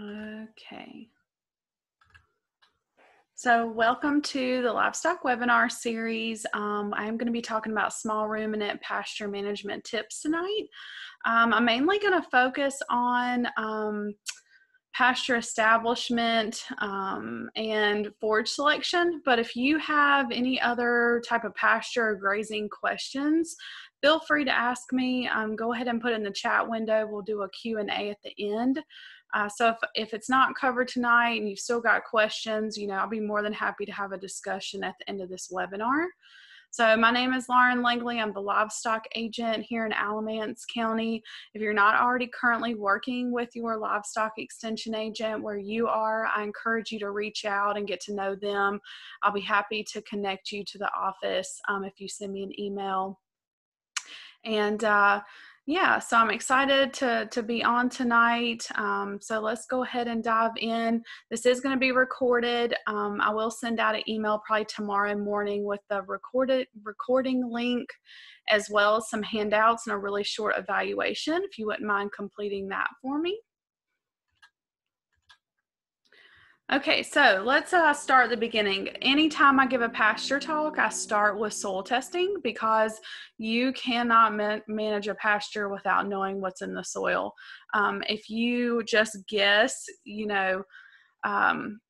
Okay. So, welcome to the livestock webinar series. Um, I'm going to be talking about small ruminant pasture management tips tonight. Um, I'm mainly going to focus on um, pasture establishment um, and forage selection, but if you have any other type of pasture or grazing questions, feel free to ask me. Um, go ahead and put in the chat window. We'll do a Q&A at the end. Uh, so if, if it's not covered tonight and you've still got questions, you know, I'll be more than happy to have a discussion at the end of this webinar. So my name is Lauren Langley. I'm the livestock agent here in Alamance County. If you're not already currently working with your livestock extension agent where you are, I encourage you to reach out and get to know them. I'll be happy to connect you to the office um, if you send me an email. And uh, yeah, so I'm excited to to be on tonight. Um, so let's go ahead and dive in. This is going to be recorded. Um, I will send out an email probably tomorrow morning with the recorded recording link, as well as some handouts and a really short evaluation. If you wouldn't mind completing that for me. Okay, so let's uh, start at the beginning. Anytime I give a pasture talk, I start with soil testing because you cannot ma- manage a pasture without knowing what's in the soil. Um, if you just guess, you know, um,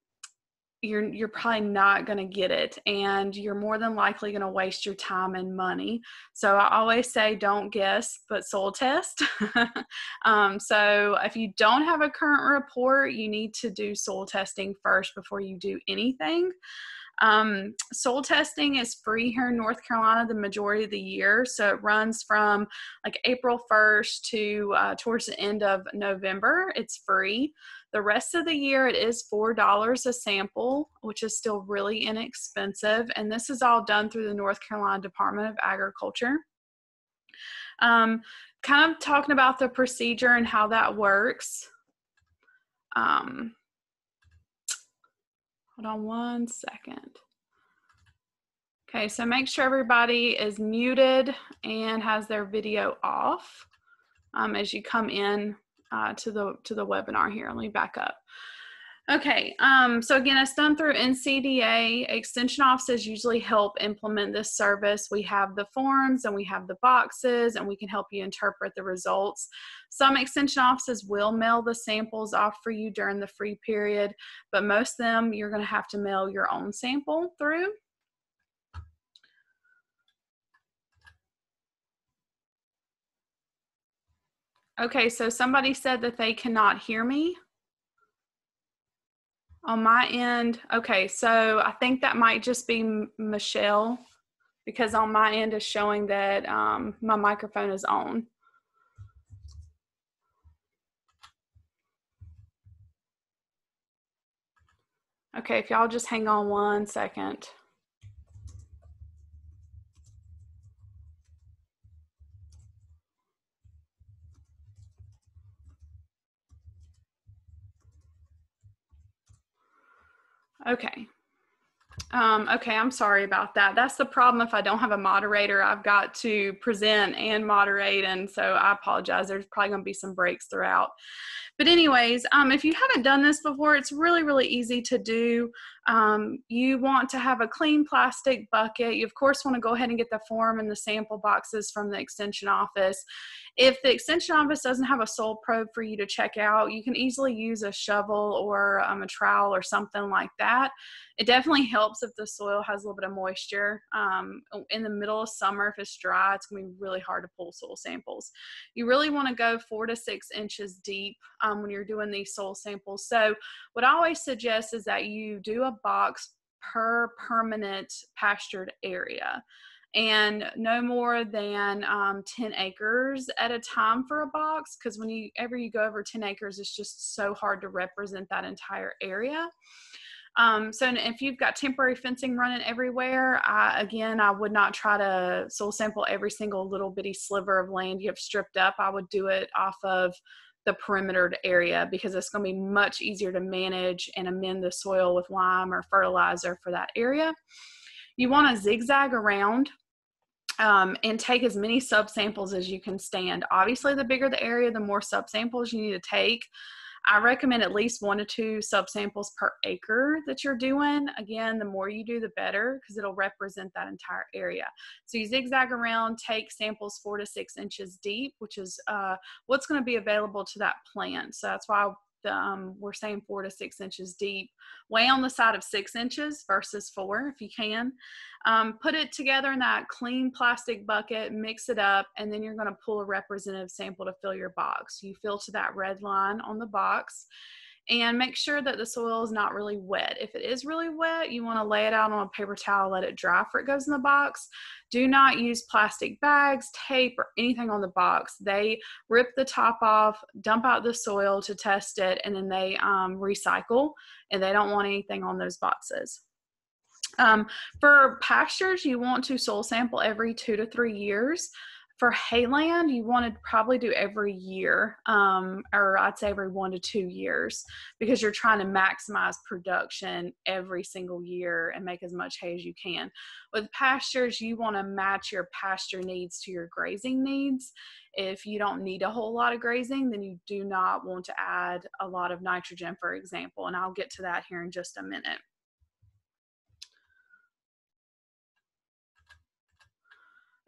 you're you're probably not going to get it and you're more than likely going to waste your time and money so i always say don't guess but soil test um, so if you don't have a current report you need to do soil testing first before you do anything um, soil testing is free here in North Carolina the majority of the year. So it runs from like April 1st to uh, towards the end of November. It's free. The rest of the year, it is $4 a sample, which is still really inexpensive. And this is all done through the North Carolina Department of Agriculture. Um, kind of talking about the procedure and how that works. Um, hold on one second. Okay, so make sure everybody is muted and has their video off um, as you come in uh, to the to the webinar here. Let me back up. Okay, um, so again, it's done through NCDA. Extension offices usually help implement this service. We have the forms and we have the boxes, and we can help you interpret the results. Some extension offices will mail the samples off for you during the free period, but most of them you're going to have to mail your own sample through. Okay, so somebody said that they cannot hear me. On my end, okay, so I think that might just be Michelle because on my end is showing that um, my microphone is on. Okay, if y'all just hang on one second. Okay. Um, okay, I'm sorry about that. That's the problem if I don't have a moderator. I've got to present and moderate, and so I apologize. There's probably going to be some breaks throughout. But anyways, um, if you haven't done this before, it's really, really easy to do. Um, you want to have a clean plastic bucket. You, of course, want to go ahead and get the form and the sample boxes from the extension office. If the extension office doesn't have a soil probe for you to check out, you can easily use a shovel or um, a trowel or something like that. It definitely helps if the soil has a little bit of moisture. Um, in the middle of summer, if it's dry, it's going to be really hard to pull soil samples. You really want to go four to six inches deep um, when you're doing these soil samples. So, what I always suggest is that you do a box per permanent pastured area. And no more than um, 10 acres at a time for a box because when you ever you go over 10 acres it's just so hard to represent that entire area. Um, so if you've got temporary fencing running everywhere I, again i would not try to soil sample every single little bitty sliver of land you have stripped up. I would do it off of the perimeter area because it's going to be much easier to manage and amend the soil with lime or fertilizer for that area. You want to zigzag around um, and take as many subsamples as you can stand. Obviously, the bigger the area, the more subsamples you need to take. I recommend at least one to two subsamples per acre that you're doing. Again, the more you do, the better because it'll represent that entire area. So you zigzag around, take samples four to six inches deep, which is uh, what's going to be available to that plant. So that's why the, um, we're saying four to six inches deep. Weigh on the side of six inches versus four if you can. Um, put it together in that clean plastic bucket, mix it up, and then you're going to pull a representative sample to fill your box. You fill to that red line on the box and make sure that the soil is not really wet. If it is really wet, you want to lay it out on a paper towel, let it dry before it goes in the box. Do not use plastic bags, tape, or anything on the box. They rip the top off, dump out the soil to test it, and then they um, recycle, and they don't want anything on those boxes. Um, for pastures, you want to soil sample every two to three years for hayland you want to probably do every year um, or i'd say every one to two years because you're trying to maximize production every single year and make as much hay as you can. With pastures you want to match your pasture needs to your grazing needs. If you don't need a whole lot of grazing then you do not want to add a lot of nitrogen for example and i'll get to that here in just a minute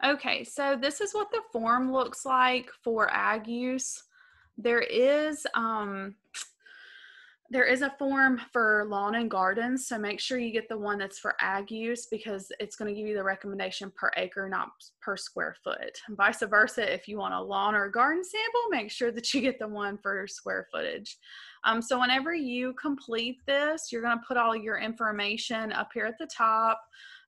Okay, so this is what the form looks like for ag use. There is um, there is a form for lawn and gardens, so make sure you get the one that's for ag use because it's going to give you the recommendation per acre, not per square foot. And vice versa, if you want a lawn or garden sample, make sure that you get the one for square footage. Um, so whenever you complete this, you're going to put all your information up here at the top.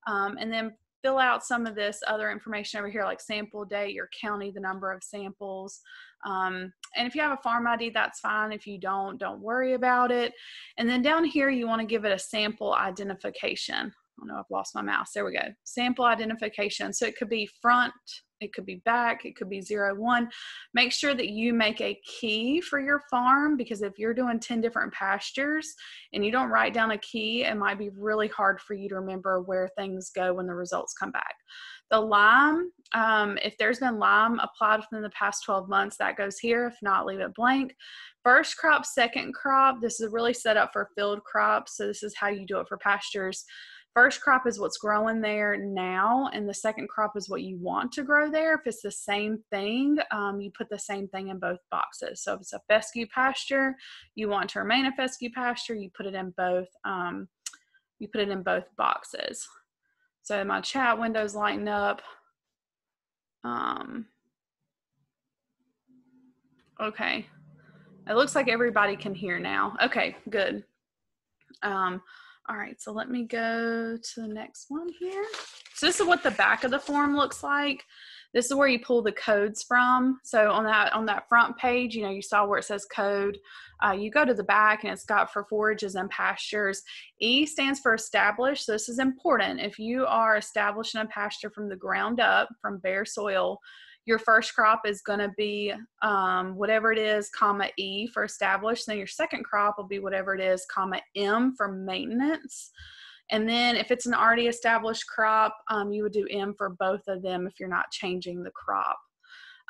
Um, and then fill out some of this other information over here, like sample date, your county, the number of samples. Um, and if you have a farm ID, that's fine. If you don't, don't worry about it. And then down here, you want to give it a sample identification. I've lost my mouse. There we go. Sample identification. So it could be front, it could be back, it could be zero one. Make sure that you make a key for your farm because if you're doing 10 different pastures and you don't write down a key, it might be really hard for you to remember where things go when the results come back. The lime, um, if there's been lime applied within the past 12 months, that goes here. If not, leave it blank. First crop, second crop, this is really set up for field crops. So this is how you do it for pastures. First crop is what's growing there now, and the second crop is what you want to grow there. If it's the same thing, um, you put the same thing in both boxes. So if it's a fescue pasture, you want to remain a fescue pasture, you put it in both. Um, you put it in both boxes. So my chat window's lighting up. Um, okay. It looks like everybody can hear now. Okay, good. Um, all right, so let me go to the next one here. So this is what the back of the form looks like. This is where you pull the codes from. So on that on that front page, you know, you saw where it says code. Uh, you go to the back and it's got for forages and pastures. E stands for established. So this is important. If you are establishing a pasture from the ground up, from bare soil, your first crop is going to be um, whatever it is, comma E for established. Then your second crop will be whatever it is, comma M for maintenance. And then if it's an already established crop, um, you would do M for both of them if you're not changing the crop.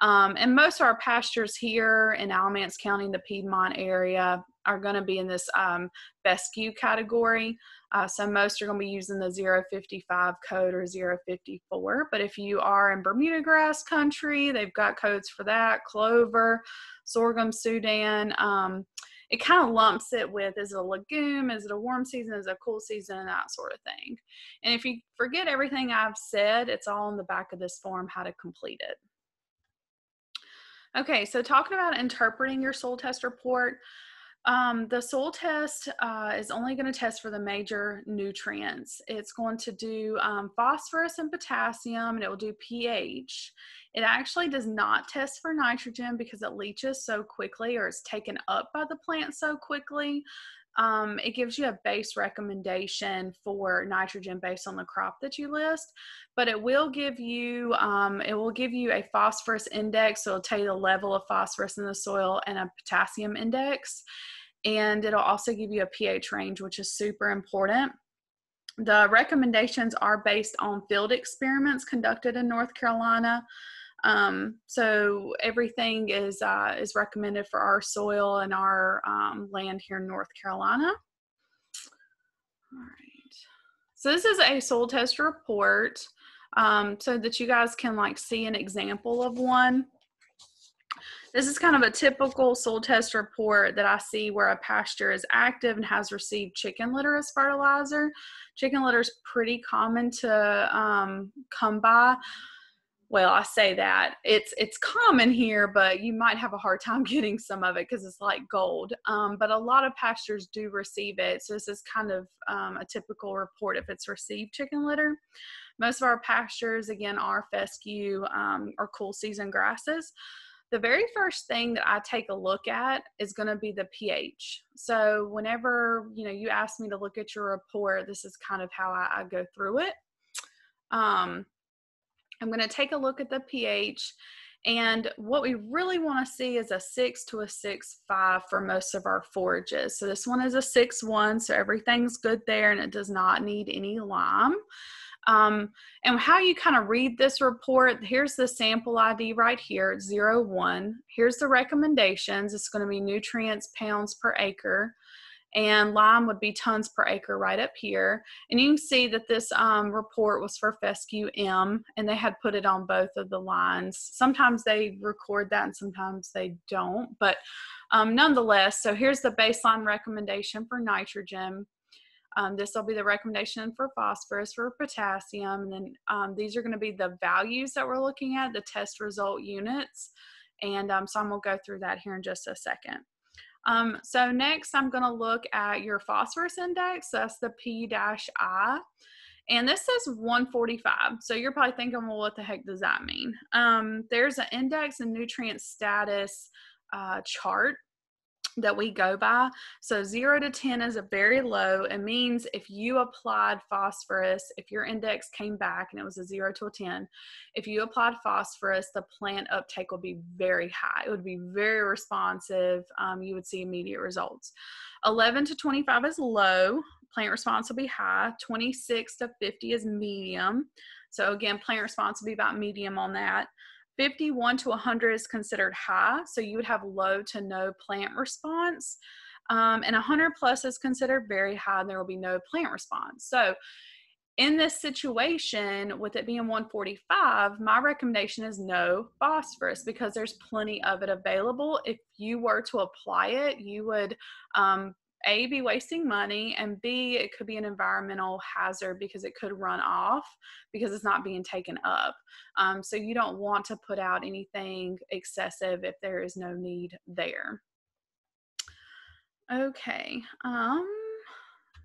Um, and most of our pastures here in Alamance County, the Piedmont area, are going to be in this um, fescue category. Uh, so most are going to be using the 055 code or 054. But if you are in Bermuda grass country, they've got codes for that, clover, sorghum, Sudan. Um, it kind of lumps it with is it a legume, is it a warm season, is it a cool season, and that sort of thing. And if you forget everything I've said, it's all in the back of this form how to complete it. Okay, so talking about interpreting your soil test report, um, the soil test uh, is only going to test for the major nutrients. It's going to do um, phosphorus and potassium, and it will do pH. It actually does not test for nitrogen because it leaches so quickly or it's taken up by the plant so quickly. Um, it gives you a base recommendation for nitrogen based on the crop that you list, but it will give you um, it will give you a phosphorus index. So it'll tell you the level of phosphorus in the soil and a potassium index, and it'll also give you a pH range, which is super important. The recommendations are based on field experiments conducted in North Carolina. Um, so everything is uh, is recommended for our soil and our um, land here in North Carolina. All right. So this is a soil test report um, so that you guys can like see an example of one. This is kind of a typical soil test report that I see where a pasture is active and has received chicken litter as fertilizer. Chicken litter is pretty common to um, come by. Well, I say that it's it's common here, but you might have a hard time getting some of it because it's like gold. Um, but a lot of pastures do receive it, so this is kind of um, a typical report if it's received chicken litter. Most of our pastures, again, are fescue um, or cool season grasses the very first thing that I take a look at is going to be the pH. So whenever you know you ask me to look at your report, this is kind of how I, I go through it. Um, I'm going to take a look at the pH, and what we really want to see is a six to a six five for most of our forages. So this one is a six one, so everything's good there, and it does not need any lime. Um, and how you kind of read this report, here's the sample ID right here, zero one. Here's the recommendations. It's going to be nutrients pounds per acre and lime would be tons per acre right up here. And you can see that this um, report was for fescue M, and they had put it on both of the lines. Sometimes they record that and sometimes they don't, but um, nonetheless, so here's the baseline recommendation for nitrogen. Um, this will be the recommendation for phosphorus, for potassium, and then um, these are going to be the values that we're looking at, the test result units. And um, so I'm going to go through that here in just a second. Um, so next I'm going to look at your phosphorus index. That's the P-I. And this says 145. So you're probably thinking, well, what the heck does that mean? Um, there's an index and nutrient status uh, chart that we go by. So 0 to 10 is a very low. It means if you applied phosphorus, if your index came back and it was a 0 to a 10, if you applied phosphorus, the plant uptake would be very high. It would be very responsive. Um, you would see immediate results. 11 to 25 is low. Plant response will be high. 26 to 50 is medium. So again, plant response will be about medium on that. 51 to 100 is considered high, so you would have low to no plant response. Um, and 100 plus is considered very high, and there will be no plant response. So, in this situation, with it being 145, my recommendation is no phosphorus because there's plenty of it available. If you were to apply it, you would um, a be wasting money and b it could be an environmental hazard because it could run off because it's not being taken up. Um, so you don't want to put out anything excessive if there is no need there. Okay um,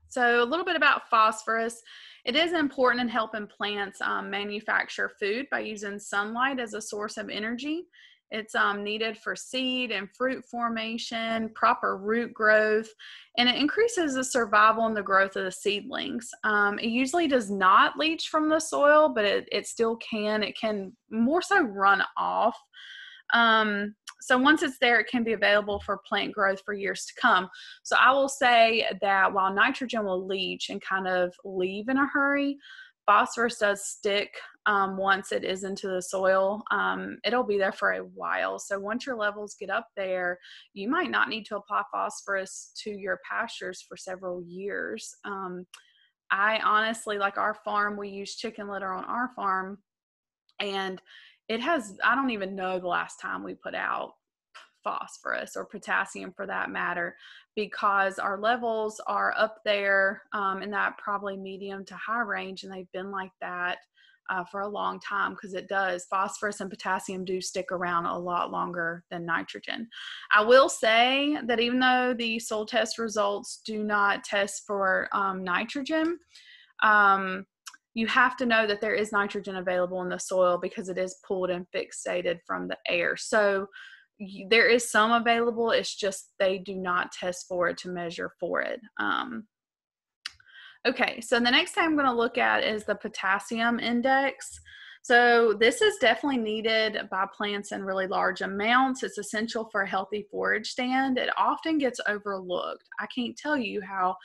so a little bit about phosphorus. It is important in helping plants um, manufacture food by using sunlight as a source of energy it's um, needed for seed and fruit formation, proper root growth, and it increases the survival and the growth of the seedlings. Um, it usually does not leach from the soil, but it, it still can. It can more so run off. Um, so once it's there, it can be available for plant growth for years to come. So I will say that while nitrogen will leach and kind of leave in a hurry, phosphorus does stick um, once it is into the soil. Um, it'll be there for a while. So once your levels get up there, you might not need to apply phosphorus to your pastures for several years. Um, I honestly, like our farm, we use chicken litter on our farm, and it has, I don't even know the last time we put out phosphorus or potassium for that matter because our levels are up there um, in that probably medium to high range and they've been like that uh, for a long time because it does. Phosphorus and potassium do stick around a lot longer than nitrogen. I will say that even though the soil test results do not test for um, nitrogen um, you have to know that there is nitrogen available in the soil because it is pulled and fixated from the air. So there is some available it's just they do not test for it to measure for it um, okay so the next thing i'm going to look at is the potassium index. So this is definitely needed by plants in really large amounts. It's essential for a healthy forage stand. It often gets overlooked. I can't tell you how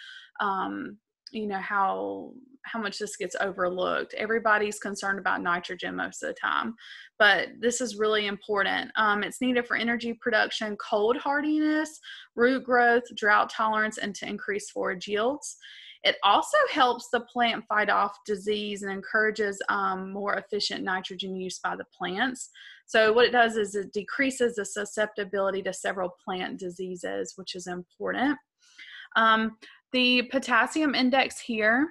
um, you know how how much this gets overlooked. Everybody's concerned about nitrogen most of the time, but this is really important. Um, it's needed for energy production, cold hardiness, root growth, drought tolerance, and to increase forage yields. It also helps the plant fight off disease and encourages um, more efficient nitrogen use by the plants. So, what it does is it decreases the susceptibility to several plant diseases, which is important. Um, the potassium index here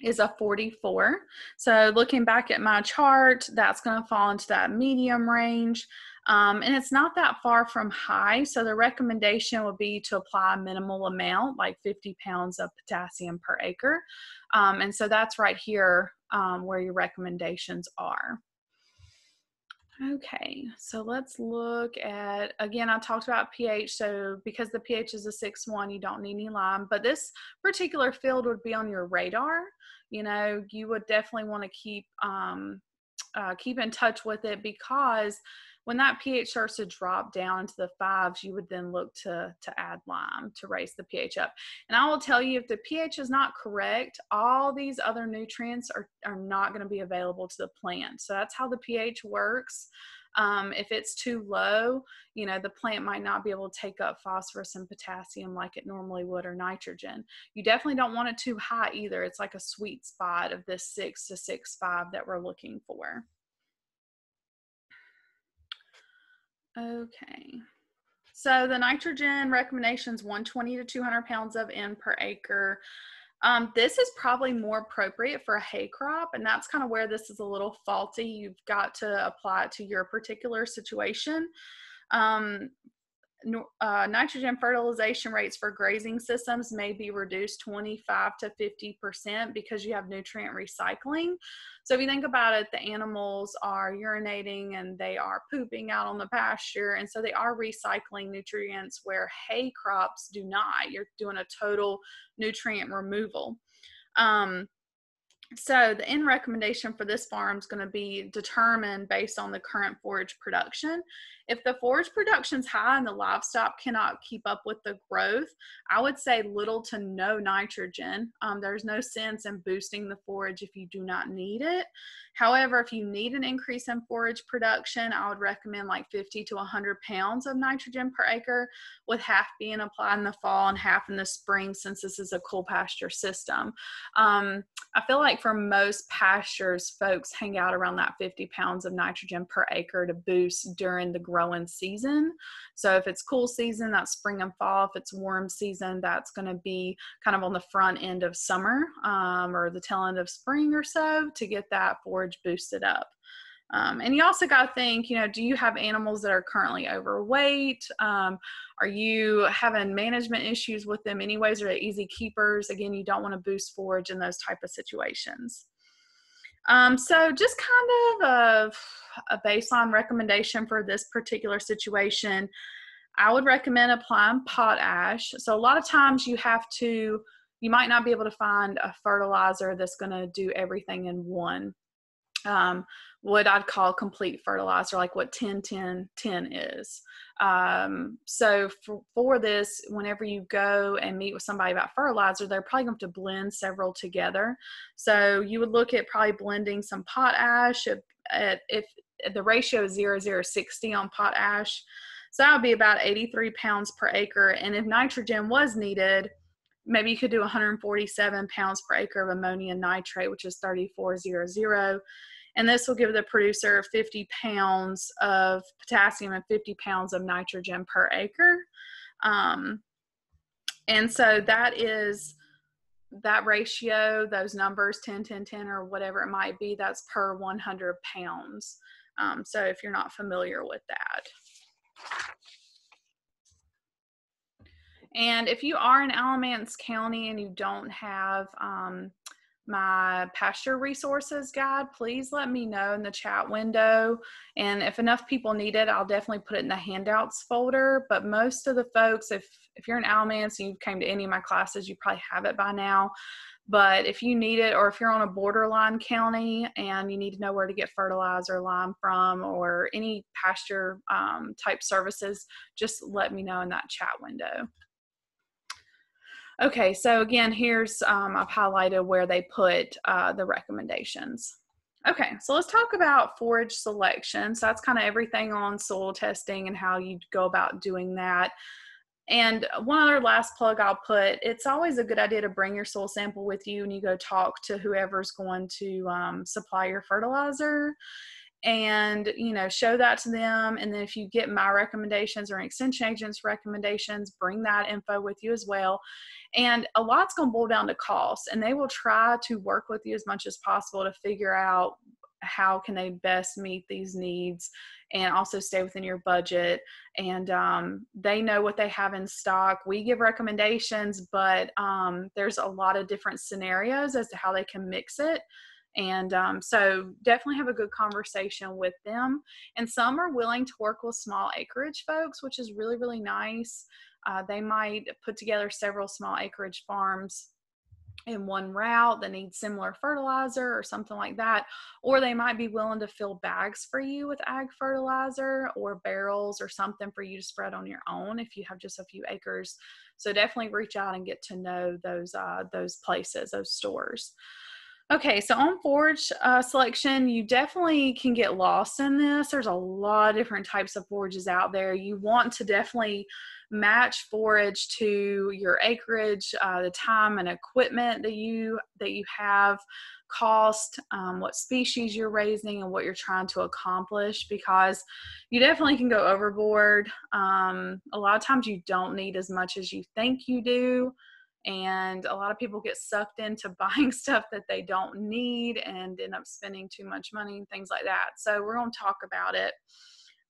is a 44. So looking back at my chart, that's going to fall into that medium range. Um, and it's not that far from high. So the recommendation would be to apply a minimal amount, like 50 pounds of potassium per acre. Um, and so that's right here um, where your recommendations are. Okay, so let's look at, again, I talked about pH. So because the pH is a 6-1, you don't need any lime, but this particular field would be on your radar. You know, you would definitely want to keep, um, uh, keep in touch with it because when that pH starts to drop down into the fives, you would then look to, to add lime to raise the pH up. And I will tell you, if the pH is not correct, all these other nutrients are, are not going to be available to the plant. So that's how the pH works. Um, if it's too low, you know, the plant might not be able to take up phosphorus and potassium like it normally would or nitrogen. You definitely don't want it too high either. It's like a sweet spot of this six to six five that we're looking for. Okay. So the nitrogen recommendations 120 to 200 pounds of N per acre. Um, this is probably more appropriate for a hay crop, and that's kind of where this is a little faulty. You've got to apply it to your particular situation. Um, uh, nitrogen fertilization rates for grazing systems may be reduced 25 to 50 percent because you have nutrient recycling. So if you think about it, the animals are urinating and they are pooping out on the pasture, and so they are recycling nutrients where hay crops do not. You're doing a total nutrient removal. Um, so the end recommendation for this farm is going to be determined based on the current forage production if the forage production's high and the livestock cannot keep up with the growth, I would say little to no nitrogen. Um, there's no sense in boosting the forage if you do not need it. However, if you need an increase in forage production, I would recommend like 50 to 100 pounds of nitrogen per acre, with half being applied in the fall and half in the spring, since this is a cool pasture system. Um, I feel like for most pastures, folks hang out around that 50 pounds of nitrogen per acre to boost during the growth growing season. So if it's cool season, that's spring and fall. If it's warm season, that's going to be kind of on the front end of summer um, or the tail end of spring or so to get that forage boosted up. Um, and you also got to think, you know, do you have animals that are currently overweight? Um, are you having management issues with them anyways? Are they easy keepers? Again, you don't want to boost forage in those type of situations. Um, so just kind of a, a baseline recommendation for this particular situation. I would recommend applying potash. So a lot of times you have to, you might not be able to find a fertilizer that's going to do everything in one. Um, what I'd call complete fertilizer, like what 10 10 10 is. Um, so for, for this, whenever you go and meet with somebody about fertilizer, they're probably going to blend several together. So you would look at probably blending some potash if, if the ratio is 0, 0, 60 on potash. So that would be about 83 pounds per acre. And if nitrogen was needed, maybe you could do 147 pounds per acre of ammonium nitrate, which is 3400 and this will give the producer 50 pounds of potassium and 50 pounds of nitrogen per acre. Um, and so that is that ratio, those numbers 10, 10, 10, or whatever it might be, that's per 100 pounds. Um, so if you're not familiar with that. And if you are in Alamance County and you don't have um, my pasture resources guide, please let me know in the chat window. And if enough people need it, I'll definitely put it in the handouts folder. But most of the folks, if if you're an Alamance and you came to any of my classes, you probably have it by now. But if you need it, or if you're on a borderline county and you need to know where to get fertilizer lime from or any pasture um, type services, just let me know in that chat window. Okay, so again, here's um, I've highlighted where they put uh, the recommendations. Okay, so let's talk about forage selection. So that's kind of everything on soil testing and how you go about doing that. And one other last plug I'll put it's always a good idea to bring your soil sample with you and you go talk to whoever's going to um, supply your fertilizer and you know show that to them and then if you get my recommendations or extension agent's recommendations bring that info with you as well. And a lot's going to boil down to cost and they will try to work with you as much as possible to figure out how can they best meet these needs and also stay within your budget. And um, they know what they have in stock. We give recommendations but um, there's a lot of different scenarios as to how they can mix it and um, so definitely have a good conversation with them and some are willing to work with small acreage folks which is really really nice uh, they might put together several small acreage farms in one route that needs similar fertilizer or something like that. Or they might be willing to fill bags for you with ag fertilizer or barrels or something for you to spread on your own if you have just a few acres. So definitely reach out and get to know those uh, those places, those stores. Okay, so on forage uh, selection, you definitely can get lost in this. There's a lot of different types of forages out there. You want to definitely match forage to your acreage, uh, the time and equipment that you that you have, cost, um, what species you're raising, and what you're trying to accomplish. Because you definitely can go overboard. Um, a lot of times you don't need as much as you think you do. And a lot of people get sucked into buying stuff that they don't need and end up spending too much money and things like that. So, we're going to talk about it.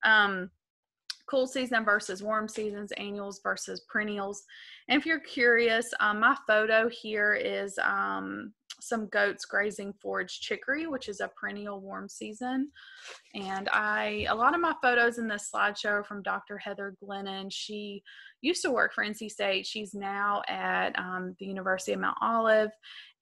Um, cool season versus warm seasons, annuals versus perennials. And if you're curious, um, my photo here is um, some goats grazing forage chicory, which is a perennial warm season. And I, a lot of my photos in this slideshow are from Dr. Heather Glennon. She used to work for NC State. She's now at um, the University of Mount Olive.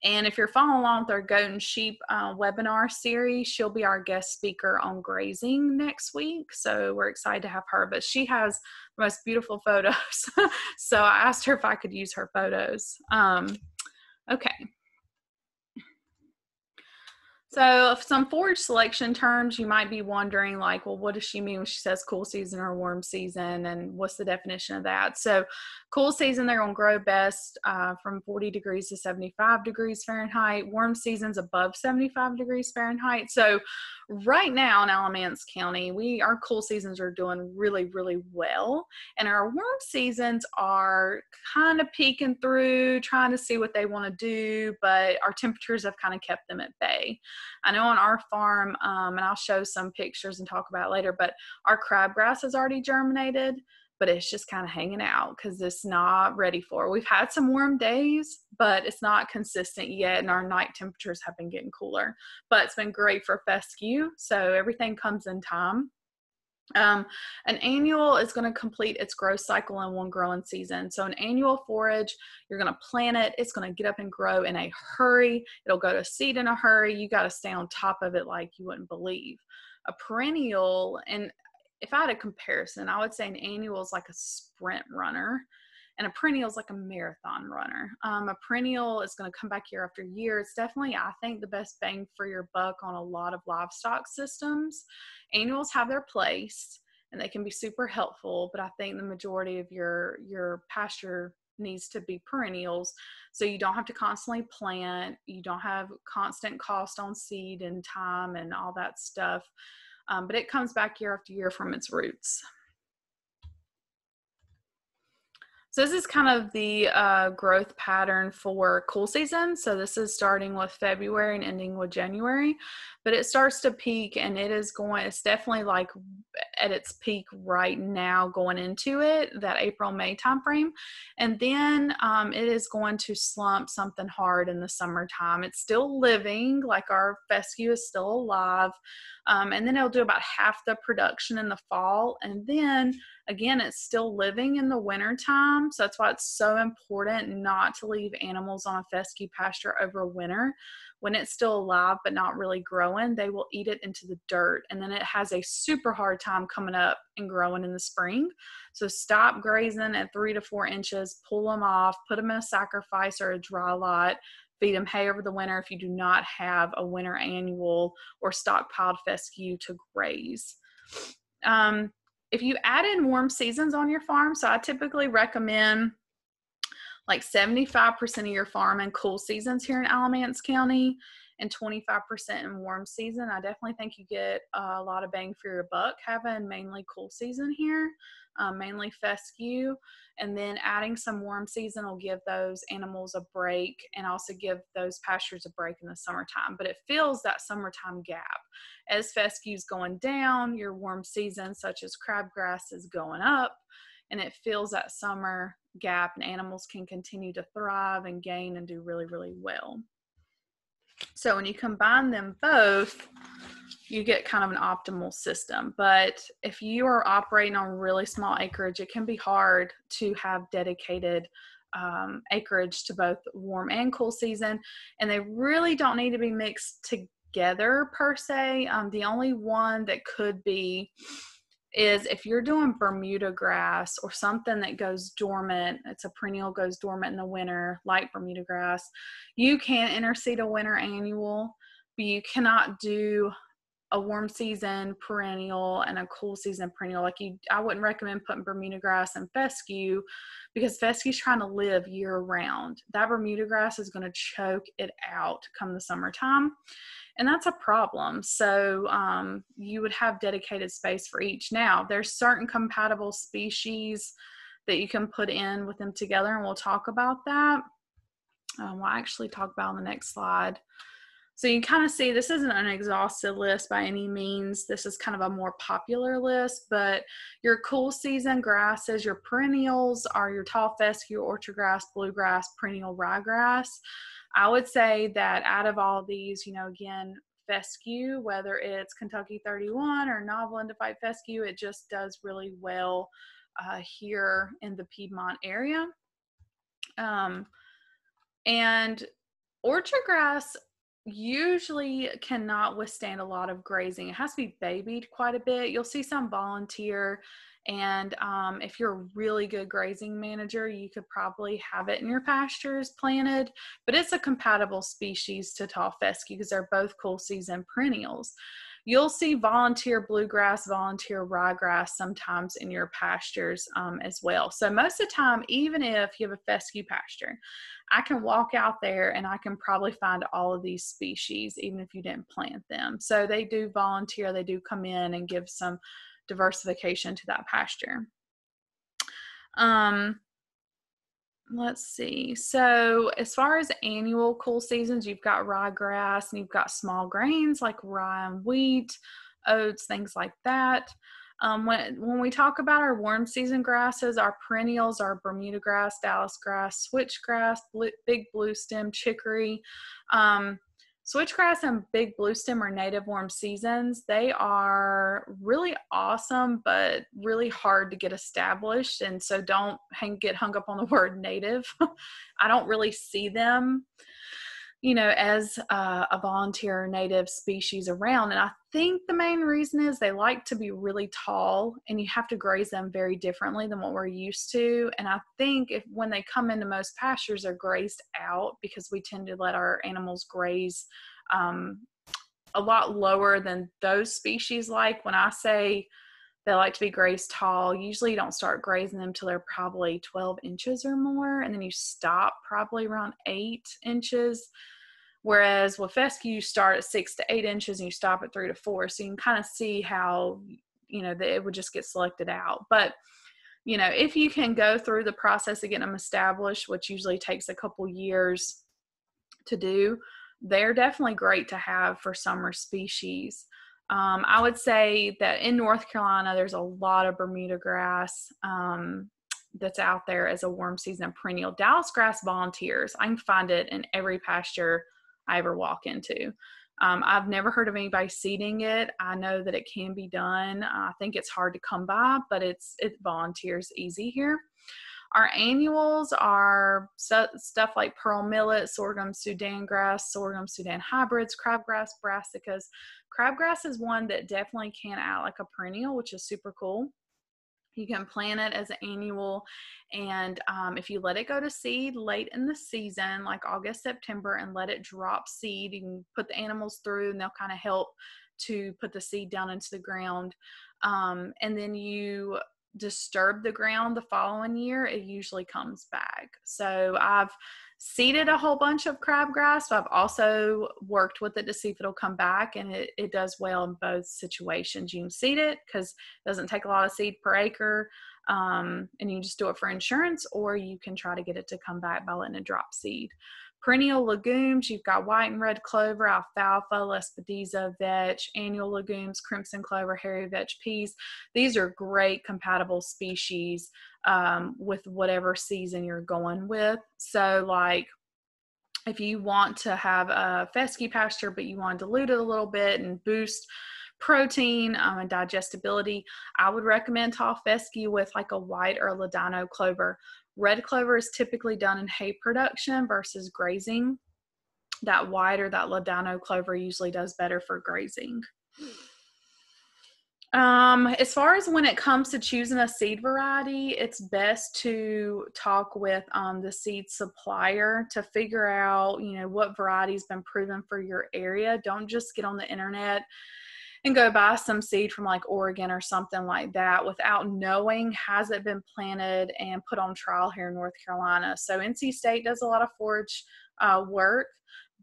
And if you're following along with our Goat and Sheep uh, webinar series, she'll be our guest speaker on grazing next week. So we're excited to have her. But she has the most beautiful photos. so I asked her if I could use her photos. Um, okay. So, some forage selection terms you might be wondering, like, well, what does she mean when she says cool season or warm season, and what's the definition of that? So, cool season, they're going to grow best uh, from 40 degrees to 75 degrees Fahrenheit. Warm seasons above 75 degrees Fahrenheit. So, right now in Alamance County, we our cool seasons are doing really, really well, and our warm seasons are kind of peeking through, trying to see what they want to do, but our temperatures have kind of kept them at bay. I know on our farm, um, and I'll show some pictures and talk about later, but our crabgrass has already germinated, but it's just kind of hanging out because it's not ready for. We've had some warm days, but it's not consistent yet, and our night temperatures have been getting cooler. But it's been great for fescue, so everything comes in time. Um, an annual is going to complete its growth cycle in one growing season. So, an annual forage, you're going to plant it, it's going to get up and grow in a hurry. It'll go to seed in a hurry. You got to stay on top of it like you wouldn't believe. A perennial, and if I had a comparison, I would say an annual is like a sprint runner and a perennial is like a marathon runner. Um, a perennial is going to come back year after year. It's definitely, I think, the best bang for your buck on a lot of livestock systems. Annuals have their place and they can be super helpful, but I think the majority of your your pasture needs to be perennials so you don't have to constantly plant you don't have constant cost on seed and time and all that stuff um, but it comes back year after year from its roots So this is kind of the uh, growth pattern for cool season. So this is starting with February and ending with January, but it starts to peak and it is going, it's definitely like at its peak right now going into it, that April, May timeframe. And then um, it is going to slump something hard in the summertime. It's still living, like our fescue is still alive. Um, and then it'll do about half the production in the fall. And then again, it's still living in the winter time. So that's why it's so important not to leave animals on a fescue pasture over winter. when it's still alive but not really growing, they will eat it into the dirt. And then it has a super hard time coming up and growing in the spring. So stop grazing at three to four inches, pull them off, put them in a sacrifice or a dry lot. Feed them hay over the winter if you do not have a winter annual or stockpiled fescue to graze. Um, if you add in warm seasons on your farm, so I typically recommend like 75% of your farm in cool seasons here in Alamance County and 25% in warm season. I definitely think you get a lot of bang for your buck having mainly cool season here, um, mainly fescue, and then adding some warm season will give those animals a break and also give those pastures a break in the summertime. But it fills that summertime gap. As fescue is going down, your warm season, such as crabgrass, is going up and it fills that summer gap and animals can continue to thrive and gain and do really really well so when you combine them both you get kind of an optimal system. But if you are operating on really small acreage it can be hard to have dedicated um, acreage to both warm and cool season. And they really don't need to be mixed together per se. Um, the only one that could be is if you're doing Bermuda grass or something that goes dormant, it's a perennial goes dormant in the winter, like Bermuda grass, you can interseed a winter annual, but you cannot do a warm season perennial and a cool season perennial. Like you, I wouldn't recommend putting Bermuda grass and fescue because fescue's trying to live year round. That Bermuda grass is going to choke it out come the summertime and that's a problem so um, you would have dedicated space for each now there's certain compatible species that you can put in with them together and we'll talk about that um, we'll actually talk about on the next slide so you kind of see this isn't an exhaustive list by any means. This is kind of a more popular list, but your cool season grasses, your perennials are your tall fescue, orchard grass, bluegrass, perennial ryegrass. I would say that out of all these, you know, again, fescue, whether it's Kentucky 31 or novel endophyte fescue, it just does really well uh, here in the Piedmont area. Um, and orchard grass usually cannot withstand a lot of grazing. It has to be babied quite a bit. You'll see some volunteer and um, if you're a really good grazing manager, you could probably have it in your pastures planted, but it's a compatible species to tall fescue because they're both cool season perennials. You'll see volunteer bluegrass, volunteer ryegrass sometimes in your pastures um, as well. So most of the time, even if you have a fescue pasture, I can walk out there and I can probably find all of these species, even if you didn't plant them. So they do volunteer, they do come in and give some diversification to that pasture. Um, let's see. So as far as annual cool seasons, you've got ryegrass and you've got small grains like rye and wheat, oats, things like that. Um, when, when we talk about our warm season grasses, our perennials are Bermuda grass, Dallas grass, switchgrass, big blue stem, chicory. Um, Switchgrass and big bluestem are native warm seasons. They are really awesome, but really hard to get established. And so don't hang, get hung up on the word native. I don't really see them, you know, as uh, a volunteer native species around. And I think the main reason is they like to be really tall and you have to graze them very differently than what we're used to. And I think if when they come into most pastures, they're grazed out because we tend to let our animals graze um, a lot lower than those species like. When I say they like to be grazed tall, usually you don't start grazing them till they're probably 12 inches or more, and then you stop probably around eight inches Whereas with fescue, you start at six to eight inches and you stop at three to four. So you can kind of see how, you know, that it would just get selected out. But, you know, if you can go through the process of getting them established, which usually takes a couple years to do, they're definitely great to have for summer species. Um, I would say that in North Carolina, there's a lot of Bermuda grass um, that's out there as a warm season perennial. Dallas grass volunteers. I can find it in every pasture I ever walk into. Um, I've never heard of anybody seeding it. I know that it can be done. I think it's hard to come by, but it's it volunteers easy here. Our annuals are stuff like pearl millet, sorghum Sudan grass, sorghum Sudan hybrids, crabgrass, brassicas. Crabgrass is one that definitely can act like a perennial, which is super cool. You can plant it as an annual, and um, if you let it go to seed late in the season, like August, September, and let it drop seed, you can put the animals through, and they'll kind of help to put the seed down into the ground. Um, and then you disturb the ground the following year, it usually comes back. So I've seeded a whole bunch of crabgrass, but I've also worked with it to see if it'll come back, and it, it does well in both situations. You can seed it because it doesn't take a lot of seed per acre, um, and you just do it for insurance, or you can try to get it to come back by letting it drop seed. Perennial legumes, you've got white and red clover, alfalfa, lespedeza, vetch, annual legumes, crimson clover, hairy vetch peas. These are great compatible species um, with whatever season you're going with. So, like, if you want to have a fescue pasture, but you want to dilute it a little bit and boost protein um, and digestibility, I would recommend tall fescue with like a white or ladino clover. Red clover is typically done in hay production versus grazing. That white or that ladino clover usually does better for grazing. Um, as far as when it comes to choosing a seed variety, it's best to talk with um, the seed supplier to figure out, you know, what variety's been proven for your area. Don't just get on the internet and go buy some seed from like Oregon or something like that without knowing has it been planted and put on trial here in North Carolina. So NC State does a lot of forage uh, work,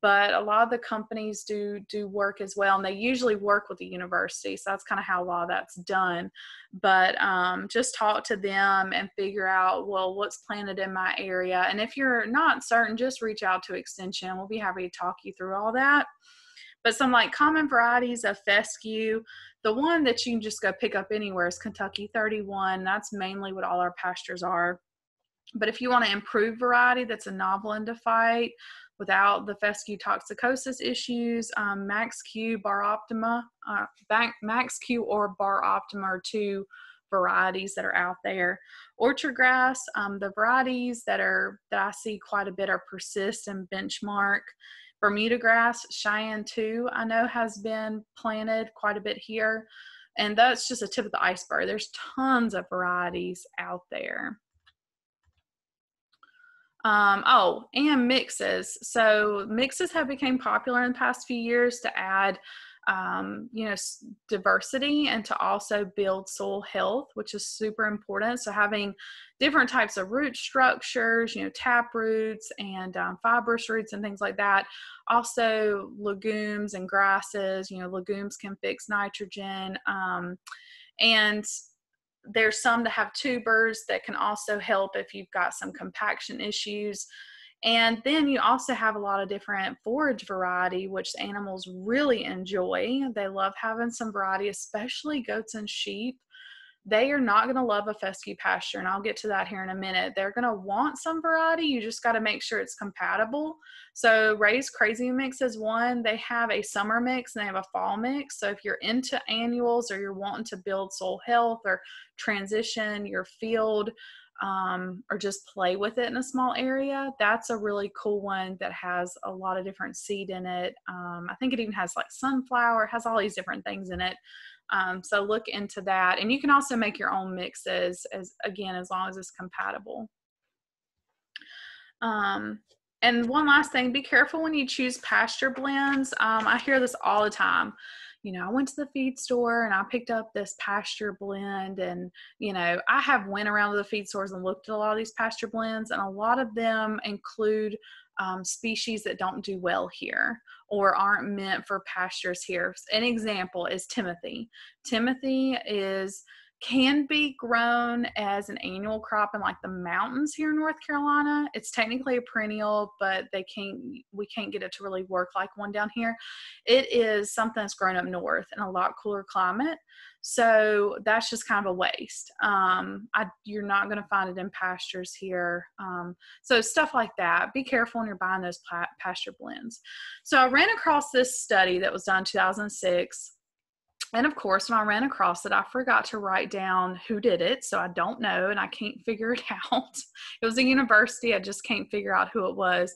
but a lot of the companies do do work as well, and they usually work with the university. So that's kind of how a lot of that's done. But um, just talk to them and figure out well what's planted in my area, and if you're not certain, just reach out to Extension. We'll be happy to talk you through all that. But some like common varieties of fescue, the one that you can just go pick up anywhere is Kentucky 31. That's mainly what all our pastures are. But if you want to improve variety that's a novel endophyte without the fescue toxicosis issues, um, Max Q, Bar Optima, uh, Max Q or Bar Optima are two varieties that are out there. Orchard grass, um, the varieties that are that I see quite a bit are Persist and Benchmark. Bermuda grass, Cheyenne 2, I know has been planted quite a bit here. And that's just a tip of the iceberg. There's tons of varieties out there. Um, oh, and mixes. So mixes have become popular in the past few years to add um, you know diversity and to also build soil health which is super important. So having different types of root structures you know tap roots and um, fibrous roots and things like that. Also legumes and grasses you know legumes can fix nitrogen um, and there's some that have tubers that can also help if you've got some compaction issues and then you also have a lot of different forage variety, which animals really enjoy. They love having some variety, especially goats and sheep. They are not going to love a fescue pasture, and I'll get to that here in a minute. They're going to want some variety. You just got to make sure it's compatible. So, Ray's Crazy Mix is one. They have a summer mix and they have a fall mix. So, if you're into annuals or you're wanting to build soil health or transition your field, um, or just play with it in a small area, that's a really cool one that has a lot of different seed in it. Um, I think it even has like sunflower, has all these different things in it. Um, so look into that. And you can also make your own mixes as again, as long as it's compatible. Um, and one last thing, be careful when you choose pasture blends. Um, I hear this all the time you know, I went to the feed store and I picked up this pasture blend. And, you know, I have went around to the feed stores and looked at a lot of these pasture blends, and a lot of them include um, species that don't do well here or aren't meant for pastures here. An example is Timothy. Timothy is can be grown as an annual crop in like the mountains here in North Carolina. It's technically a perennial, but they can't we can't get it to really work like one down here. It is something that's grown up north in a lot cooler climate. So that's just kind of a waste. Um, I, you're not going to find it in pastures here. Um, so stuff like that. Be careful when you're buying those pasture blends. So I ran across this study that was done in 2006 and of course, when I ran across it, I forgot to write down who did it. So I don't know and I can't figure it out. it was a university, I just can't figure out who it was.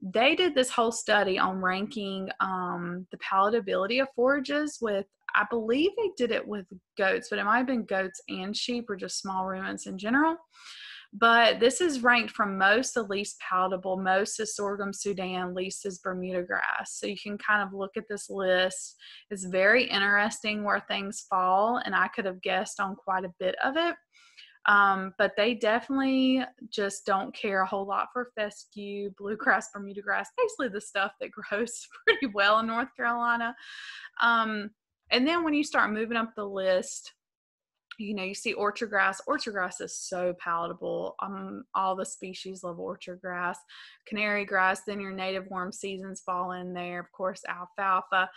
They did this whole study on ranking um, the palatability of forages with, I believe they did it with goats, but it might have been goats and sheep or just small ruminants in general. But this is ranked from most to least palatable. Most is sorghum Sudan, least is Bermuda grass. So you can kind of look at this list. It's very interesting where things fall, and I could have guessed on quite a bit of it. Um, but they definitely just don't care a whole lot for fescue, bluegrass, Bermuda grass, basically the stuff that grows pretty well in North Carolina. Um, and then when you start moving up the list, you know, you see orchard grass. Orchard grass is so palatable. Um, all the species love orchard grass. Canary grass, then your native warm seasons fall in there. Of course, alfalfa.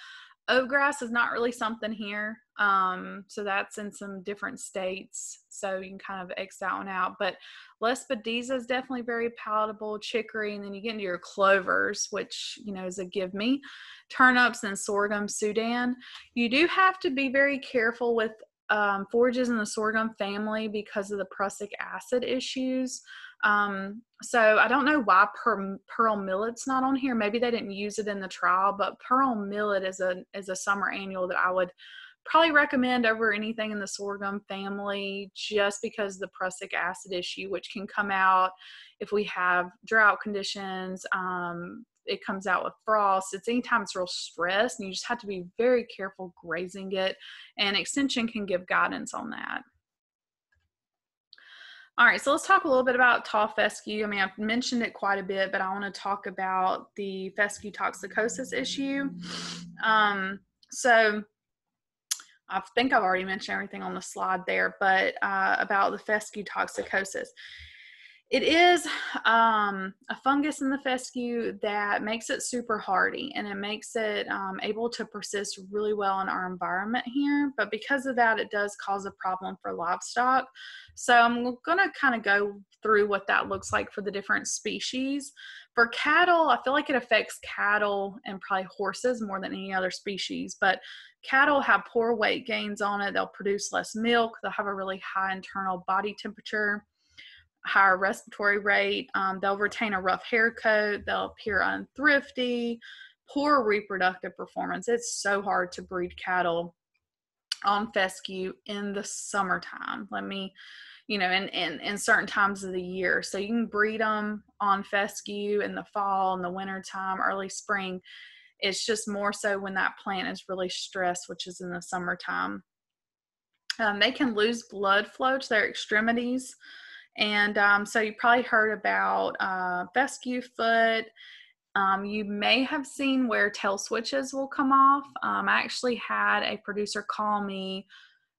Oat grass is not really something here. Um, so that's in some different states. So you can kind of X that one out. But Lespedeza is definitely very palatable. Chicory, and then you get into your clovers, which, you know, is a give me. Turnips and sorghum Sudan. You do have to be very careful with um, forages in the sorghum family because of the prussic acid issues. Um, so I don't know why per, pearl millet's not on here. Maybe they didn't use it in the trial, but pearl millet is a is a summer annual that I would probably recommend over anything in the sorghum family just because the prussic acid issue, which can come out if we have drought conditions, um, it comes out with frost. It's anytime it's real stressed, and you just have to be very careful grazing it. And Extension can give guidance on that. All right, so let's talk a little bit about tall fescue. I mean, I've mentioned it quite a bit, but I want to talk about the fescue toxicosis issue. Um, so I think I've already mentioned everything on the slide there, but uh, about the fescue toxicosis. It is um, a fungus in the fescue that makes it super hardy and it makes it um, able to persist really well in our environment here. But because of that, it does cause a problem for livestock. So I'm going to kind of go through what that looks like for the different species. For cattle, I feel like it affects cattle and probably horses more than any other species. But cattle have poor weight gains on it, they'll produce less milk, they'll have a really high internal body temperature higher respiratory rate. Um, they'll retain a rough hair coat. They'll appear unthrifty, poor reproductive performance. It's so hard to breed cattle on fescue in the summertime. Let me, you know, in, in, in certain times of the year. So you can breed them on fescue in the fall, in the wintertime, early spring. It's just more so when that plant is really stressed, which is in the summertime. Um, they can lose blood flow to their extremities and um, so you probably heard about uh, fescue foot. Um, you may have seen where tail switches will come off. Um, I actually had a producer call me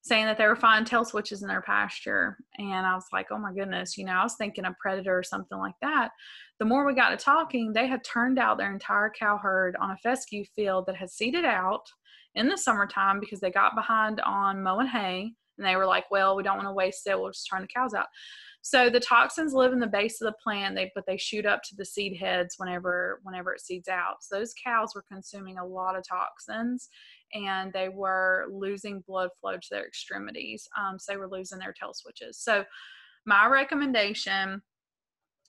saying that they were finding tail switches in their pasture. And I was like, oh my goodness, you know, I was thinking a predator or something like that. The more we got to talking, they had turned out their entire cow herd on a fescue field that had seeded out in the summertime because they got behind on mowing hay. And they were like, well, we don't want to waste it. We'll just turn the cows out. So the toxins live in the base of the plant, they but they shoot up to the seed heads whenever whenever it seeds out. So those cows were consuming a lot of toxins and they were losing blood flow to their extremities. Um, so they were losing their tail switches. So my recommendation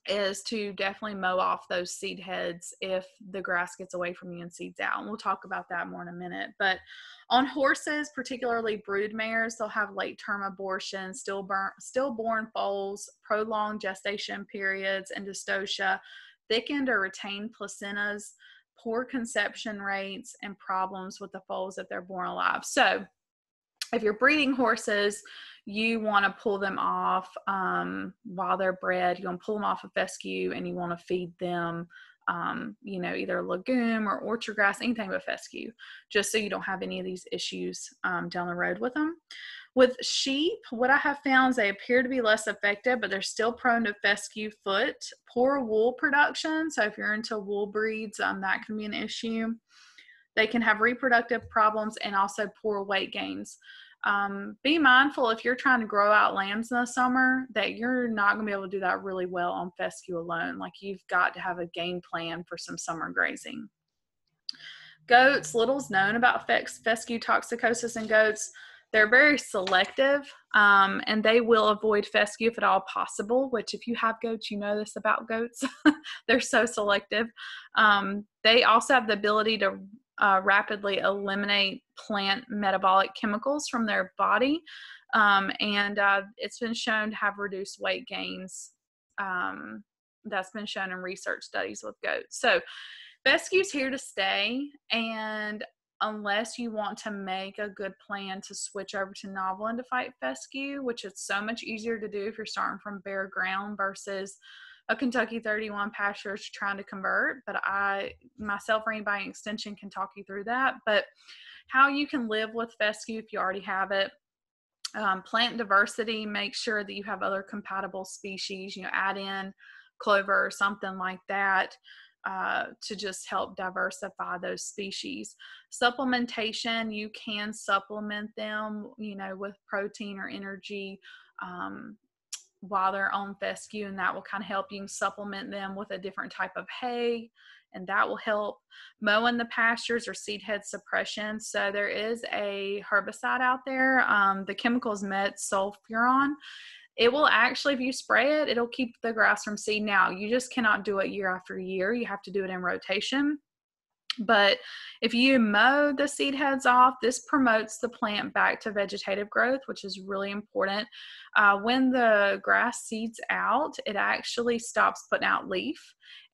is to definitely mow off those seed heads if the grass gets away from you and seeds out. And we'll talk about that more in a minute. But on horses, particularly brood mares, they'll have late term abortion, stillborn, stillborn foals, prolonged gestation periods, and dystocia, thickened or retained placentas, poor conception rates, and problems with the foals if they're born alive. So if you're breeding horses, you want to pull them off um, while they're bred. You want to pull them off of fescue and you want to feed them, um, you know, either legume or orchard grass, anything but fescue, just so you don't have any of these issues um, down the road with them. With sheep, what I have found is they appear to be less affected, but they're still prone to fescue foot, poor wool production. So if you're into wool breeds, um, that can be an issue. They can have reproductive problems and also poor weight gains um, be mindful if you're trying to grow out lambs in the summer that you're not going to be able to do that really well on fescue alone. Like you've got to have a game plan for some summer grazing. Goats, little's known about fescue toxicosis in goats. They're very selective um, and they will avoid fescue if at all possible, which, if you have goats, you know this about goats. They're so selective. Um, they also have the ability to uh, rapidly eliminate plant metabolic chemicals from their body. Um, and uh, it's been shown to have reduced weight gains. Um, that's been shown in research studies with goats. So, fescue's here to stay. And unless you want to make a good plan to switch over to novel endophyte fescue, which is so much easier to do if you're starting from bare ground versus a Kentucky 31 pasture trying to convert. But I, myself, or anybody extension can talk you through that. But how you can live with fescue if you already have it. Um, plant diversity, make sure that you have other compatible species, you know, add in clover or something like that. Uh, to just help diversify those species. Supplementation, you can supplement them, you know, with protein or energy um, while they're on fescue, and that will kind of help you supplement them with a different type of hay, and that will help. Mowing the pastures or seed head suppression. So there is a herbicide out there. Um, the chemical is metsulfuron it will actually, if you spray it, it'll keep the grass from seeding out. You just cannot do it year after year. You have to do it in rotation. But if you mow the seed heads off, this promotes the plant back to vegetative growth, which is really important. Uh, when the grass seeds out, it actually stops putting out leaf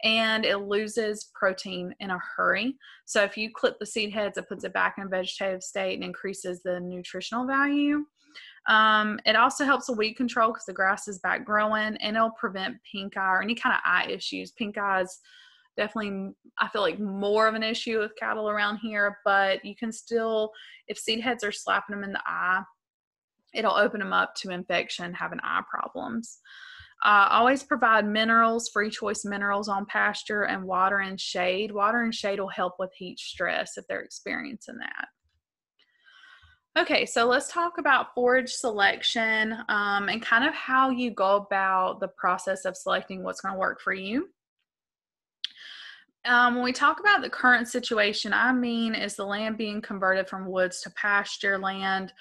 and it loses protein in a hurry. So if you clip the seed heads, it puts it back in a vegetative state and increases the nutritional value. Um, it also helps with weed control because the grass is back growing and it'll prevent pink eye or any kind of eye issues. Pink eyes definitely I feel like more of an issue with cattle around here, but you can still if seed heads are slapping them in the eye, it'll open them up to infection, having eye problems. Uh, always provide minerals, free choice minerals on pasture, and water and shade. Water and shade will help with heat stress if they're experiencing that. Okay, so let's talk about forage selection um, and kind of how you go about the process of selecting what's going to work for you. Um, when we talk about the current situation, I mean, is the land being converted from woods to pasture land?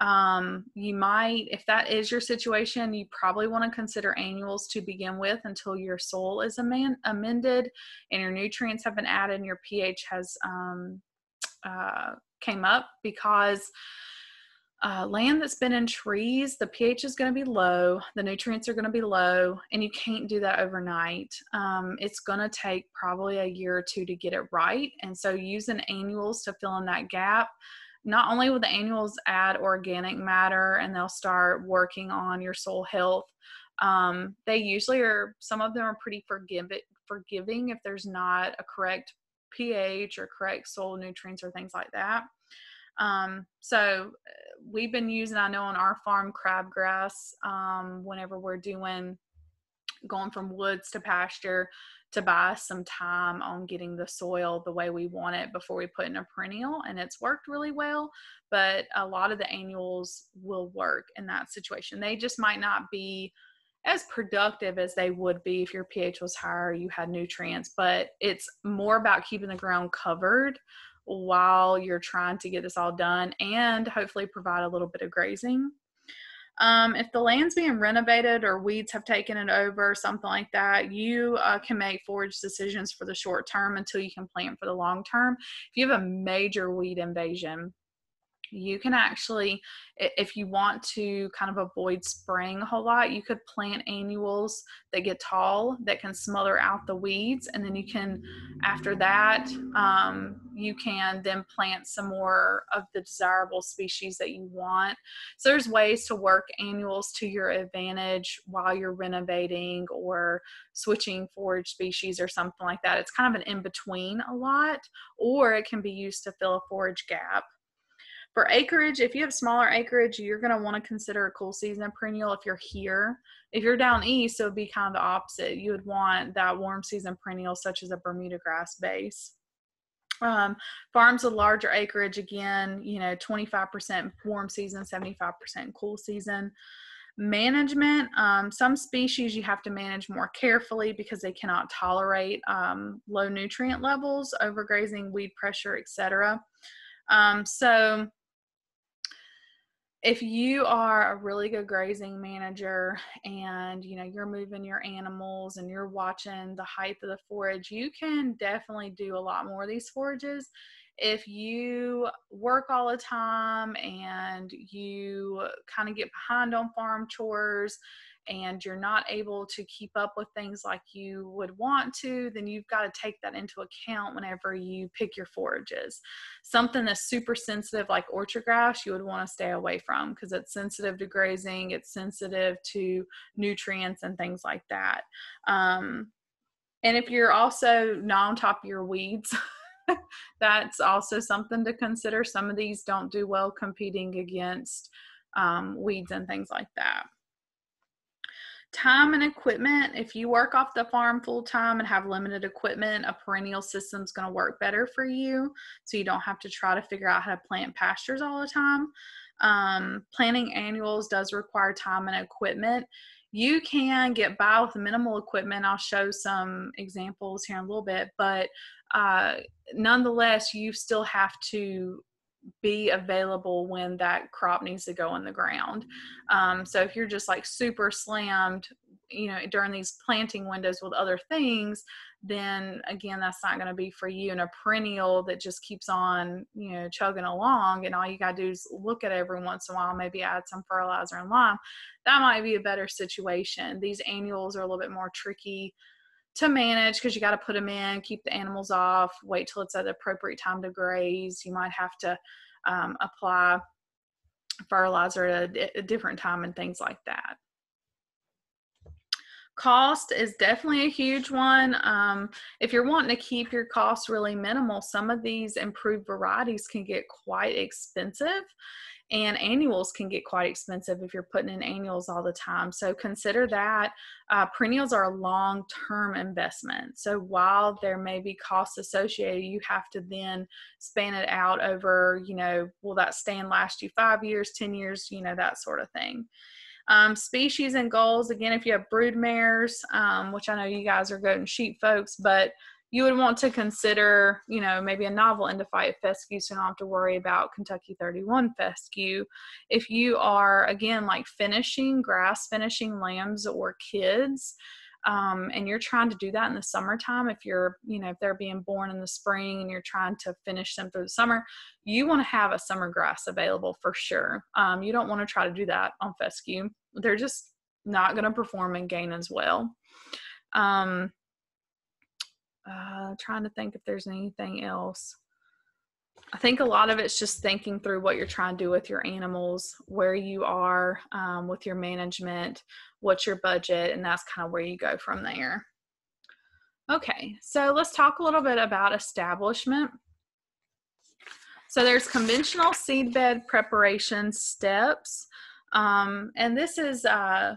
Um, you might, if that is your situation, you probably want to consider annuals to begin with until your soil is amend- amended and your nutrients have been added and your pH has um, uh, came up because uh, land that's been in trees, the pH is going to be low, the nutrients are going to be low, and you can't do that overnight. Um, it's going to take probably a year or two to get it right. And so, using annuals to fill in that gap, not only will the annuals add organic matter and they'll start working on your soil health, um, they usually are, some of them are pretty forgiving, forgiving if there's not a correct pH or correct soil nutrients or things like that. Um, so we've been using, I know on our farm, crabgrass um, whenever we're doing going from woods to pasture to buy some time on getting the soil the way we want it before we put in a perennial and it's worked really well but a lot of the annuals will work in that situation. They just might not be as productive as they would be if your pH was higher, you had nutrients, but it's more about keeping the ground covered while you're trying to get this all done and hopefully provide a little bit of grazing. Um, if the land's being renovated or weeds have taken it over, something like that, you uh, can make forage decisions for the short term until you can plant for the long term. If you have a major weed invasion, you can actually if you want to kind of avoid spraying a whole lot you could plant annuals that get tall that can smother out the weeds and then you can after that um, you can then plant some more of the desirable species that you want so there's ways to work annuals to your advantage while you're renovating or switching forage species or something like that it's kind of an in between a lot or it can be used to fill a forage gap for acreage, if you have smaller acreage, you're going to want to consider a cool season perennial if you're here. If you're down east, it would be kind of the opposite. You would want that warm season perennial, such as a Bermuda grass base. Um, farms with larger acreage, again, you know, 25% warm season, 75% cool season. Management, um, some species you have to manage more carefully because they cannot tolerate um, low nutrient levels, overgrazing, weed pressure, etc. Um, so if you are a really good grazing manager and you know you're moving your animals and you're watching the height of the forage you can definitely do a lot more of these forages. If you work all the time and you kind of get behind on farm chores and you're not able to keep up with things like you would want to, then you've got to take that into account whenever you pick your forages. Something that's super sensitive, like orchard grass, you would want to stay away from because it's sensitive to grazing, it's sensitive to nutrients and things like that. Um, and if you're also not on top of your weeds, that's also something to consider. Some of these don't do well competing against um, weeds and things like that time and equipment. If you work off the farm full time and have limited equipment a perennial system is going to work better for you. So you don't have to try to figure out how to plant pastures all the time. Um, planting annuals does require time and equipment. You can get by with minimal equipment. I'll show some examples here in a little bit but uh, nonetheless you still have to be available when that crop needs to go in the ground. Um, so if you're just like super slammed, you know, during these planting windows with other things, then again, that's not going to be for you. And a perennial that just keeps on, you know, chugging along, and all you got to do is look at every once in a while, maybe add some fertilizer and lime. That might be a better situation. These annuals are a little bit more tricky to manage because you got to put them in, keep the animals off, wait till it's at the appropriate time to graze. You might have to um, apply fertilizer at a, a different time and things like that. Cost is definitely a huge one. Um, if you're wanting to keep your costs really minimal, some of these improved varieties can get quite expensive and annuals can get quite expensive if you're putting in annuals all the time. So consider that uh, perennials are a long-term investment. So while there may be costs associated you have to then span it out over you know will that stand last you five years ten years you know that sort of thing. Um, species and goals again if you have brood mares um, which i know you guys are goat and sheep folks but you would want to consider, you know, maybe a novel endophyte fescue so you don't have to worry about Kentucky 31 fescue. If you are, again, like finishing, grass finishing lambs or kids, um, and you're trying to do that in the summertime, if you're, you know, if they're being born in the spring and you're trying to finish them through the summer, you want to have a summer grass available for sure. Um, you don't want to try to do that on fescue. They're just not going to perform and gain as well. Um, uh, trying to think if there's anything else. I think a lot of it's just thinking through what you're trying to do with your animals, where you are um, with your management, what's your budget, and that's kind of where you go from there. Okay, so let's talk a little bit about establishment. So there's conventional seed bed preparation steps. Um, and this is uh,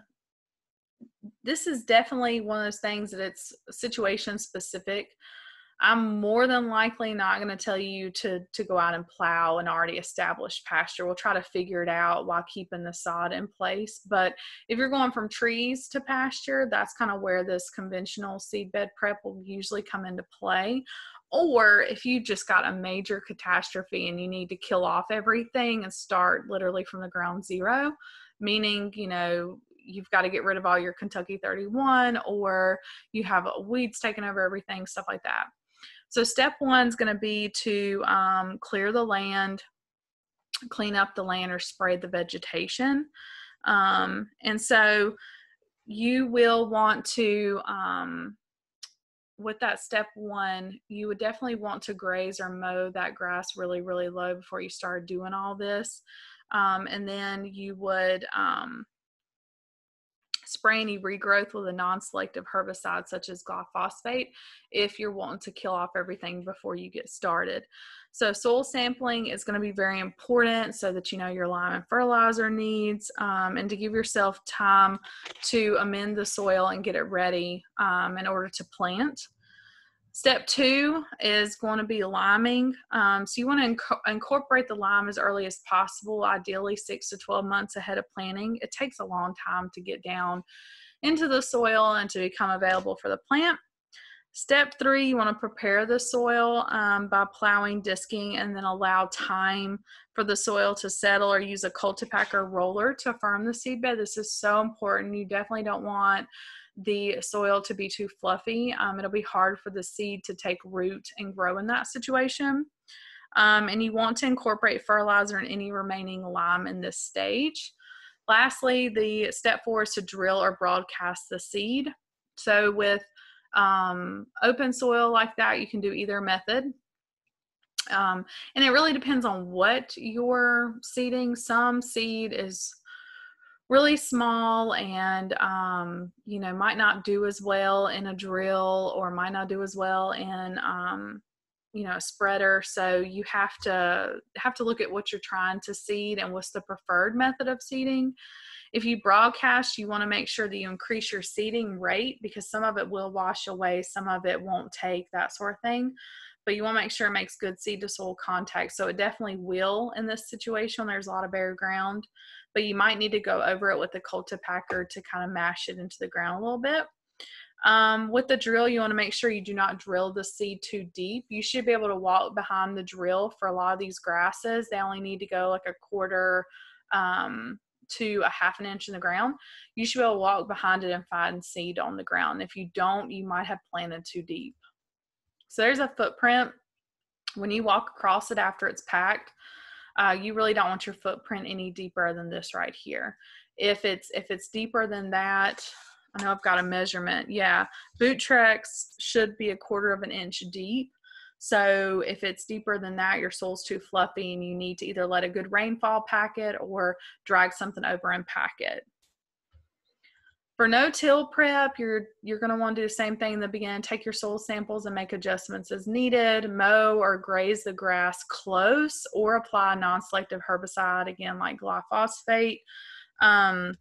this is definitely one of those things that it's situation specific. I'm more than likely not going to tell you to to go out and plow an already established pasture. We'll try to figure it out while keeping the sod in place. But if you're going from trees to pasture, that's kind of where this conventional seed bed prep will usually come into play. Or if you've just got a major catastrophe and you need to kill off everything and start literally from the ground zero, meaning, you know, you've got to get rid of all your Kentucky 31 or you have weeds taking over everything, stuff like that. So step one is going to be to um, clear the land, clean up the land or spray the vegetation. Um, and so you will want to, um, with that step one, you would definitely want to graze or mow that grass really, really low before you start doing all this. Um, and then you would um, spray any regrowth with a non-selective herbicide such as glyphosate if you're wanting to kill off everything before you get started. So soil sampling is going to be very important so that you know your lime and fertilizer needs um, and to give yourself time to amend the soil and get it ready um, in order to plant. Step two is going to be liming. Um, so you want to inc- incorporate the lime as early as possible, ideally six to 12 months ahead of planting. It takes a long time to get down into the soil and to become available for the plant. Step three, you want to prepare the soil um, by plowing, disking, and then allow time for the soil to settle or use a cultipacker roller to firm the seedbed. This is so important. You definitely don't want the soil to be too fluffy. Um, it'll be hard for the seed to take root and grow in that situation. Um, and you want to incorporate fertilizer and any remaining lime in this stage. Lastly, the step four is to drill or broadcast the seed. So with um, open soil like that, you can do either method. Um, and it really depends on what you're seeding. Some seed is really small and um, you know might not do as well in a drill or might not do as well in um, you know a spreader. So you have to have to look at what you're trying to seed and what's the preferred method of seeding. If you broadcast you want to make sure that you increase your seeding rate because some of it will wash away some of it won't take that sort of thing. But you want to make sure it makes good seed to soil contact. So it definitely will in this situation. There's a lot of bare ground but you might need to go over it with a cultipacker to kind of mash it into the ground a little bit. Um, with the drill, you want to make sure you do not drill the seed too deep. You should be able to walk behind the drill for a lot of these grasses. They only need to go like a quarter um, to a half an inch in the ground. You should be able to walk behind it and find seed on the ground. If you don't, you might have planted too deep. So there's a footprint. When you walk across it after it's packed, uh, you really don't want your footprint any deeper than this right here. If it's if it's deeper than that, I know I've got a measurement. Yeah, boot tracks should be a quarter of an inch deep. So if it's deeper than that, your soil's too fluffy and you need to either let a good rainfall pack it or drag something over and pack it. For no-till prep, you're you're going to want to do the same thing in the beginning. Take your soil samples and make adjustments as needed. Mow or graze the grass close, or apply non-selective herbicide again, like glyphosate. Um,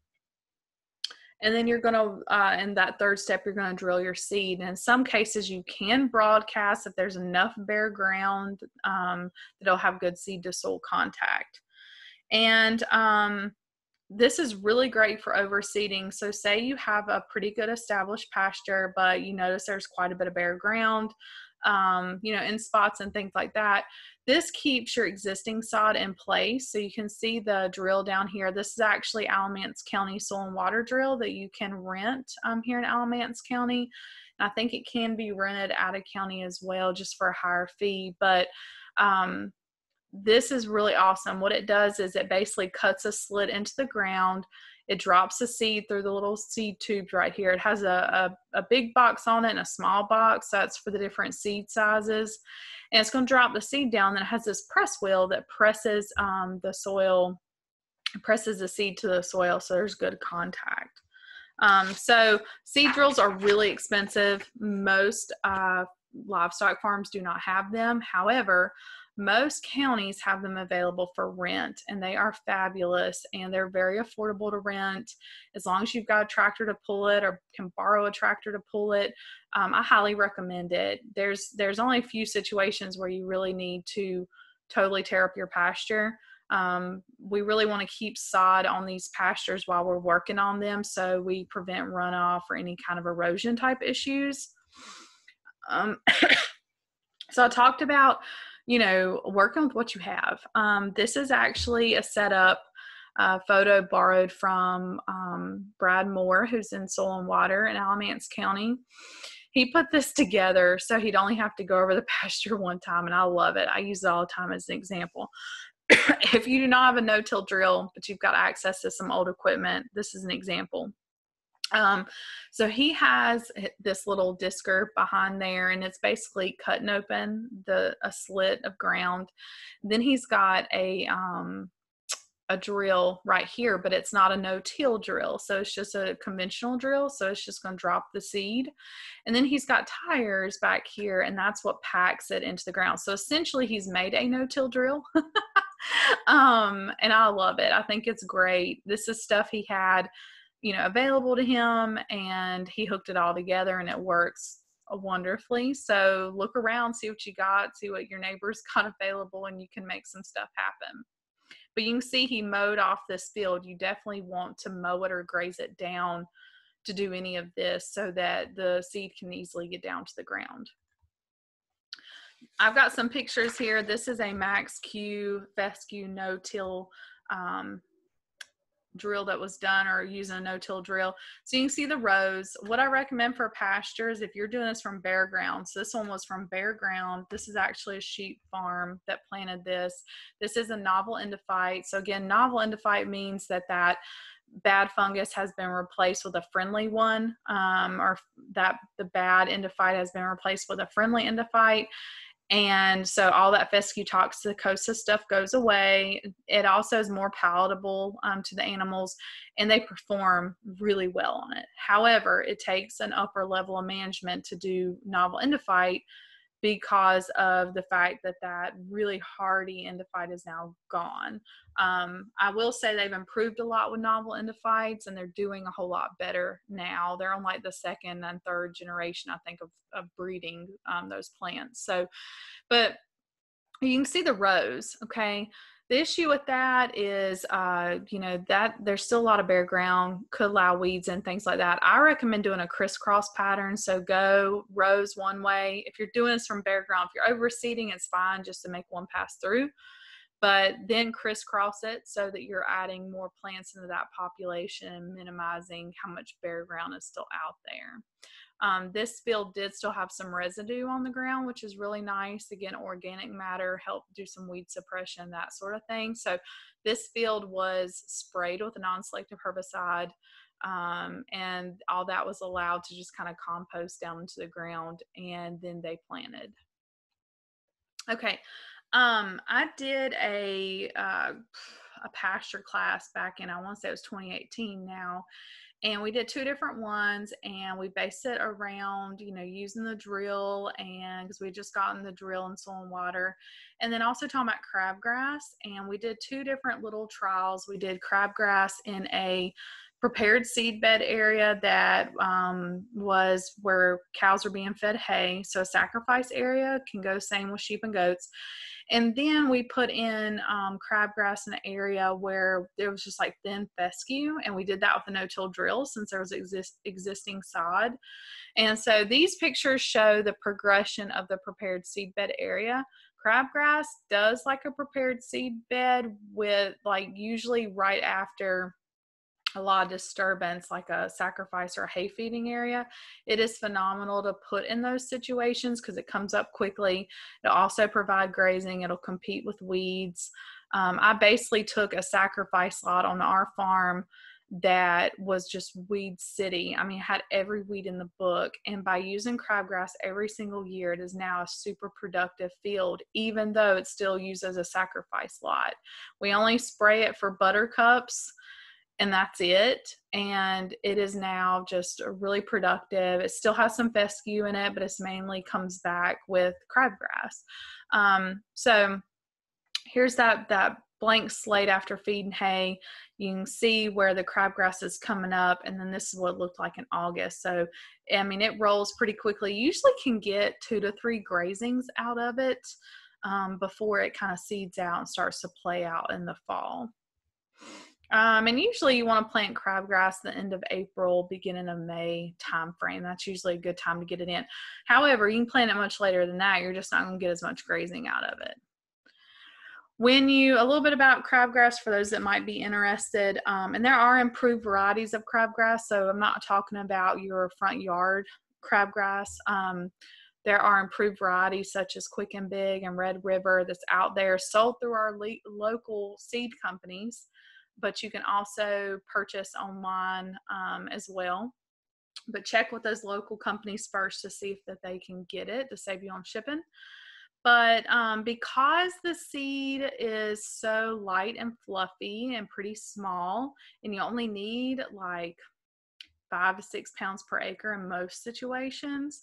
and then you're going to, uh, in that third step, you're going to drill your seed. And in some cases, you can broadcast if there's enough bare ground um, that'll have good seed to soil contact. And um, this is really great for overseeding. So, say you have a pretty good established pasture, but you notice there's quite a bit of bare ground, um, you know, in spots and things like that. This keeps your existing sod in place. So, you can see the drill down here. This is actually Alamance County Soil and Water Drill that you can rent um, here in Alamance County. I think it can be rented out of county as well, just for a higher fee. But um, this is really awesome. What it does is it basically cuts a slit into the ground. It drops the seed through the little seed tubes right here. It has a, a, a big box on it and a small box. That's for the different seed sizes. And it's going to drop the seed down. Then it has this press wheel that presses um, the soil, presses the seed to the soil so there's good contact. Um, so seed drills are really expensive. Most uh, livestock farms do not have them. However, most counties have them available for rent and they are fabulous and they're very affordable to rent. As long as you've got a tractor to pull it or can borrow a tractor to pull it um, i highly recommend it. There's there's only a few situations where you really need to totally tear up your pasture. Um, we really want to keep sod on these pastures while we're working on them so we prevent runoff or any kind of erosion type issues. Um, so i talked about you know, working with what you have. Um, this is actually a setup uh, photo borrowed from um, Brad Moore, who's in Soil and Water in Alamance County. He put this together so he'd only have to go over the pasture one time, and I love it. I use it all the time as an example. if you do not have a no-till drill, but you've got access to some old equipment, this is an example. Um, so he has this little disker behind there, and it's basically cutting open the a slit of ground. Then he's got a um, a drill right here, but it's not a no-till drill, so it's just a conventional drill. So it's just going to drop the seed, and then he's got tires back here, and that's what packs it into the ground. So essentially, he's made a no-till drill. um, and I love it. I think it's great. This is stuff he had you know available to him and he hooked it all together and it works wonderfully. So look around, see what you got, see what your neighbors got available, and you can make some stuff happen. But you can see he mowed off this field. You definitely want to mow it or graze it down to do any of this so that the seed can easily get down to the ground. I've got some pictures here. This is a Max Q fescue no-till um, drill that was done or using a no-till drill. So you can see the rows. What I recommend for pastures, if you're doing this from bare ground, so this one was from bare ground. This is actually a sheep farm that planted this. This is a novel endophyte. So again, novel endophyte means that that bad fungus has been replaced with a friendly one um, or that the bad endophyte has been replaced with a friendly endophyte and so all that fescue toxicosis stuff goes away. It also is more palatable um, to the animals and they perform really well on it. However it takes an upper level of management to do novel endophyte because of the fact that that really hardy endophyte is now gone. Um, I will say they've improved a lot with novel endophytes and they're doing a whole lot better now. They're on like the second and third generation, I think, of, of breeding um, those plants. So, but you can see the rows, okay? The issue with that is uh, you know that there's still a lot of bare ground could allow weeds and things like that. I recommend doing a crisscross pattern so go rows one way. If you're doing this from bare ground if you're overseeding it's fine just to make one pass through but then crisscross it so that you're adding more plants into that population minimizing how much bare ground is still out there um, this field did still have some residue on the ground, which is really nice. Again, organic matter helped do some weed suppression, that sort of thing. So this field was sprayed with a non-selective herbicide. Um, and all that was allowed to just kind of compost down into the ground and then they planted. Okay, um, I did a uh, a pasture class back in I want to say it was 2018 now, and we did two different ones and we based it around you know using the drill and because we just gotten the drill and soil and water and then also talking about crabgrass and we did two different little trials. We did crabgrass in a prepared seed bed area that um, was where cows are being fed hay so a sacrifice area can go same with sheep and goats and then we put in um, crabgrass in an area where there was just like thin fescue, and we did that with a no-till drill since there was exist- existing sod. And so these pictures show the progression of the prepared seed bed area. Crabgrass does like a prepared seed bed with like usually right after a lot of disturbance like a sacrifice or a hay feeding area it is phenomenal to put in those situations because it comes up quickly. It'll also provide grazing it'll compete with weeds. Um, i basically took a sacrifice lot on our farm that was just weed city. I mean had every weed in the book and by using crabgrass every single year it is now a super productive field even though it's still used as a sacrifice lot. We only spray it for buttercups and that's it. And it is now just really productive. It still has some fescue in it, but it's mainly comes back with crabgrass. Um, so here's that that blank slate after feeding hay. You can see where the crabgrass is coming up, and then this is what it looked like in August. So, I mean, it rolls pretty quickly. You usually can get two to three grazings out of it um, before it kind of seeds out and starts to play out in the fall. Um, and usually you want to plant crabgrass the end of April, beginning of May time frame. That's usually a good time to get it in. However, you can plant it much later than that. You're just not going to get as much grazing out of it. When you, a little bit about crabgrass for those that might be interested, um, and there are improved varieties of crabgrass. So I'm not talking about your front yard crabgrass. Um, there are improved varieties such as Quick-N-Big and Red River that's out there sold through our local seed companies but you can also purchase online um, as well. But check with those local companies first to see if that they can get it to save you on shipping. But um, because the seed is so light and fluffy and pretty small, and you only need like five to six pounds per acre in most situations,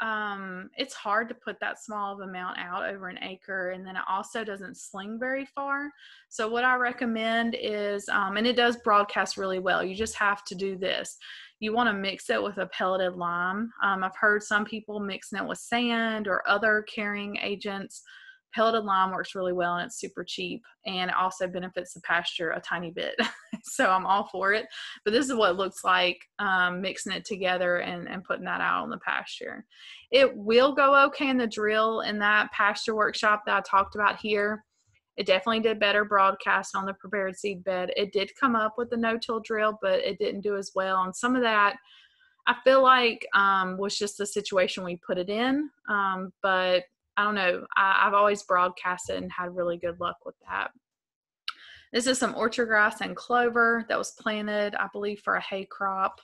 um, it's hard to put that small of amount out over an acre, and then it also doesn't sling very far. So what I recommend is, um, and it does broadcast really well. You just have to do this. You want to mix it with a pelleted lime. Um, I've heard some people mixing it with sand or other carrying agents pelleted lime works really well and it's super cheap and it also benefits the pasture a tiny bit so i'm all for it. But this is what it looks like um, mixing it together and, and putting that out on the pasture. It will go okay in the drill in that pasture workshop that i talked about here. It definitely did better broadcast on the prepared seed bed. It did come up with the no-till drill but it didn't do as well and some of that I feel like um, was just the situation we put it in. Um, but I don't know. I, have always broadcasted and had really good luck with that. This is some orchard grass and clover that was planted, I believe, for a hay crop.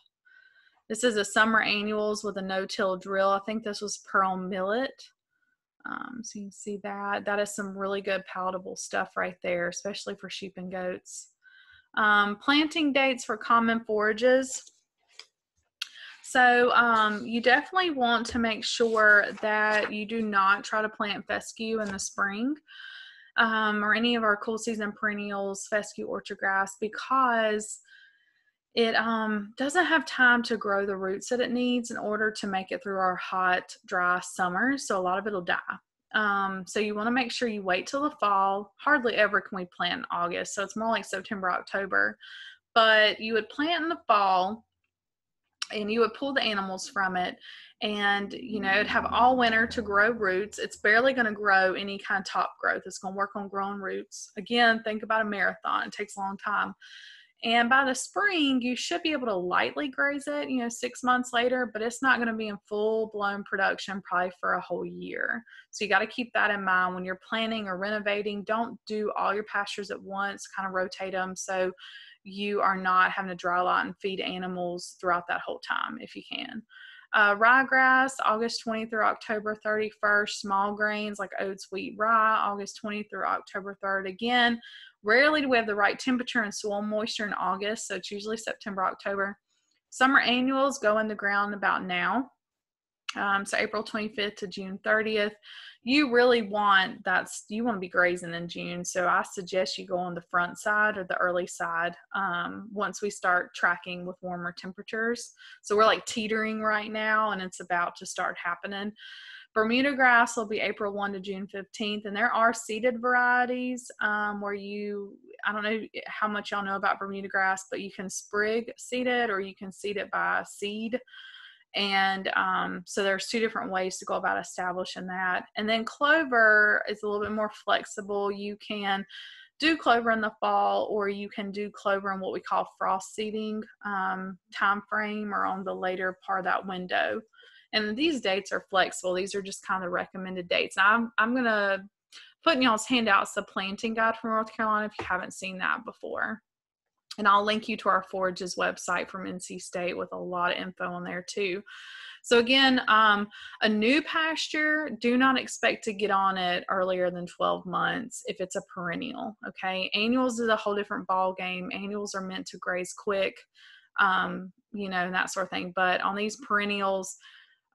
This is a summer annuals with a no-till drill. I think this was pearl millet. Um, so you can see that. That is some really good palatable stuff right there, especially for sheep and goats. Um, planting dates for common forages. So um, you definitely want to make sure that you do not try to plant fescue in the spring um, or any of our cool season perennials, fescue orchard grass, because it um, doesn't have time to grow the roots that it needs in order to make it through our hot, dry summers. So a lot of it will die. Um, so you want to make sure you wait till the fall. Hardly ever can we plant in August, so it's more like September, October. But you would plant in the fall and you would pull the animals from it and you know it'd have all winter to grow roots. It's barely going to grow any kind of top growth. It's going to work on growing roots. Again think about a marathon. It takes a long time. And by the spring you should be able to lightly graze it you know six months later but it's not going to be in full blown production probably for a whole year. So you got to keep that in mind when you're planning or renovating. Don't do all your pastures at once kind of rotate them so you are not having to dry a lot and feed animals throughout that whole time if you can. Uh, ryegrass, August 20 through October 31st. Small grains like oats, wheat, rye, August 20 through October 3rd. Again, rarely do we have the right temperature and soil moisture in August, so it's usually September, October. Summer annuals go in the ground about now. Um, so April 25th to June 30th you really want that's you want to be grazing in June. So I suggest you go on the front side or the early side um, once we start tracking with warmer temperatures. So we're like teetering right now and it's about to start happening. Bermuda grass will be April 1 to June 15th, and there are seeded varieties um, where you, I don't know how much y'all know about Bermuda grass, but you can sprig seed it or you can seed it by seed. And um, so there's two different ways to go about establishing that. And then clover is a little bit more flexible. You can do clover in the fall or you can do clover in what we call frost seeding um, time frame or on the later part of that window. And these dates are flexible. These are just kind of recommended dates. I'm, I'm going to put in y'all's handouts the planting guide from North Carolina if you haven't seen that before. And I'll link you to our Forages website from NC State with a lot of info on there too. So again, um, a new pasture, do not expect to get on it earlier than 12 months if it's a perennial. Okay, annuals is a whole different ball game. Annuals are meant to graze quick, um, you know, and that sort of thing. But on these perennials,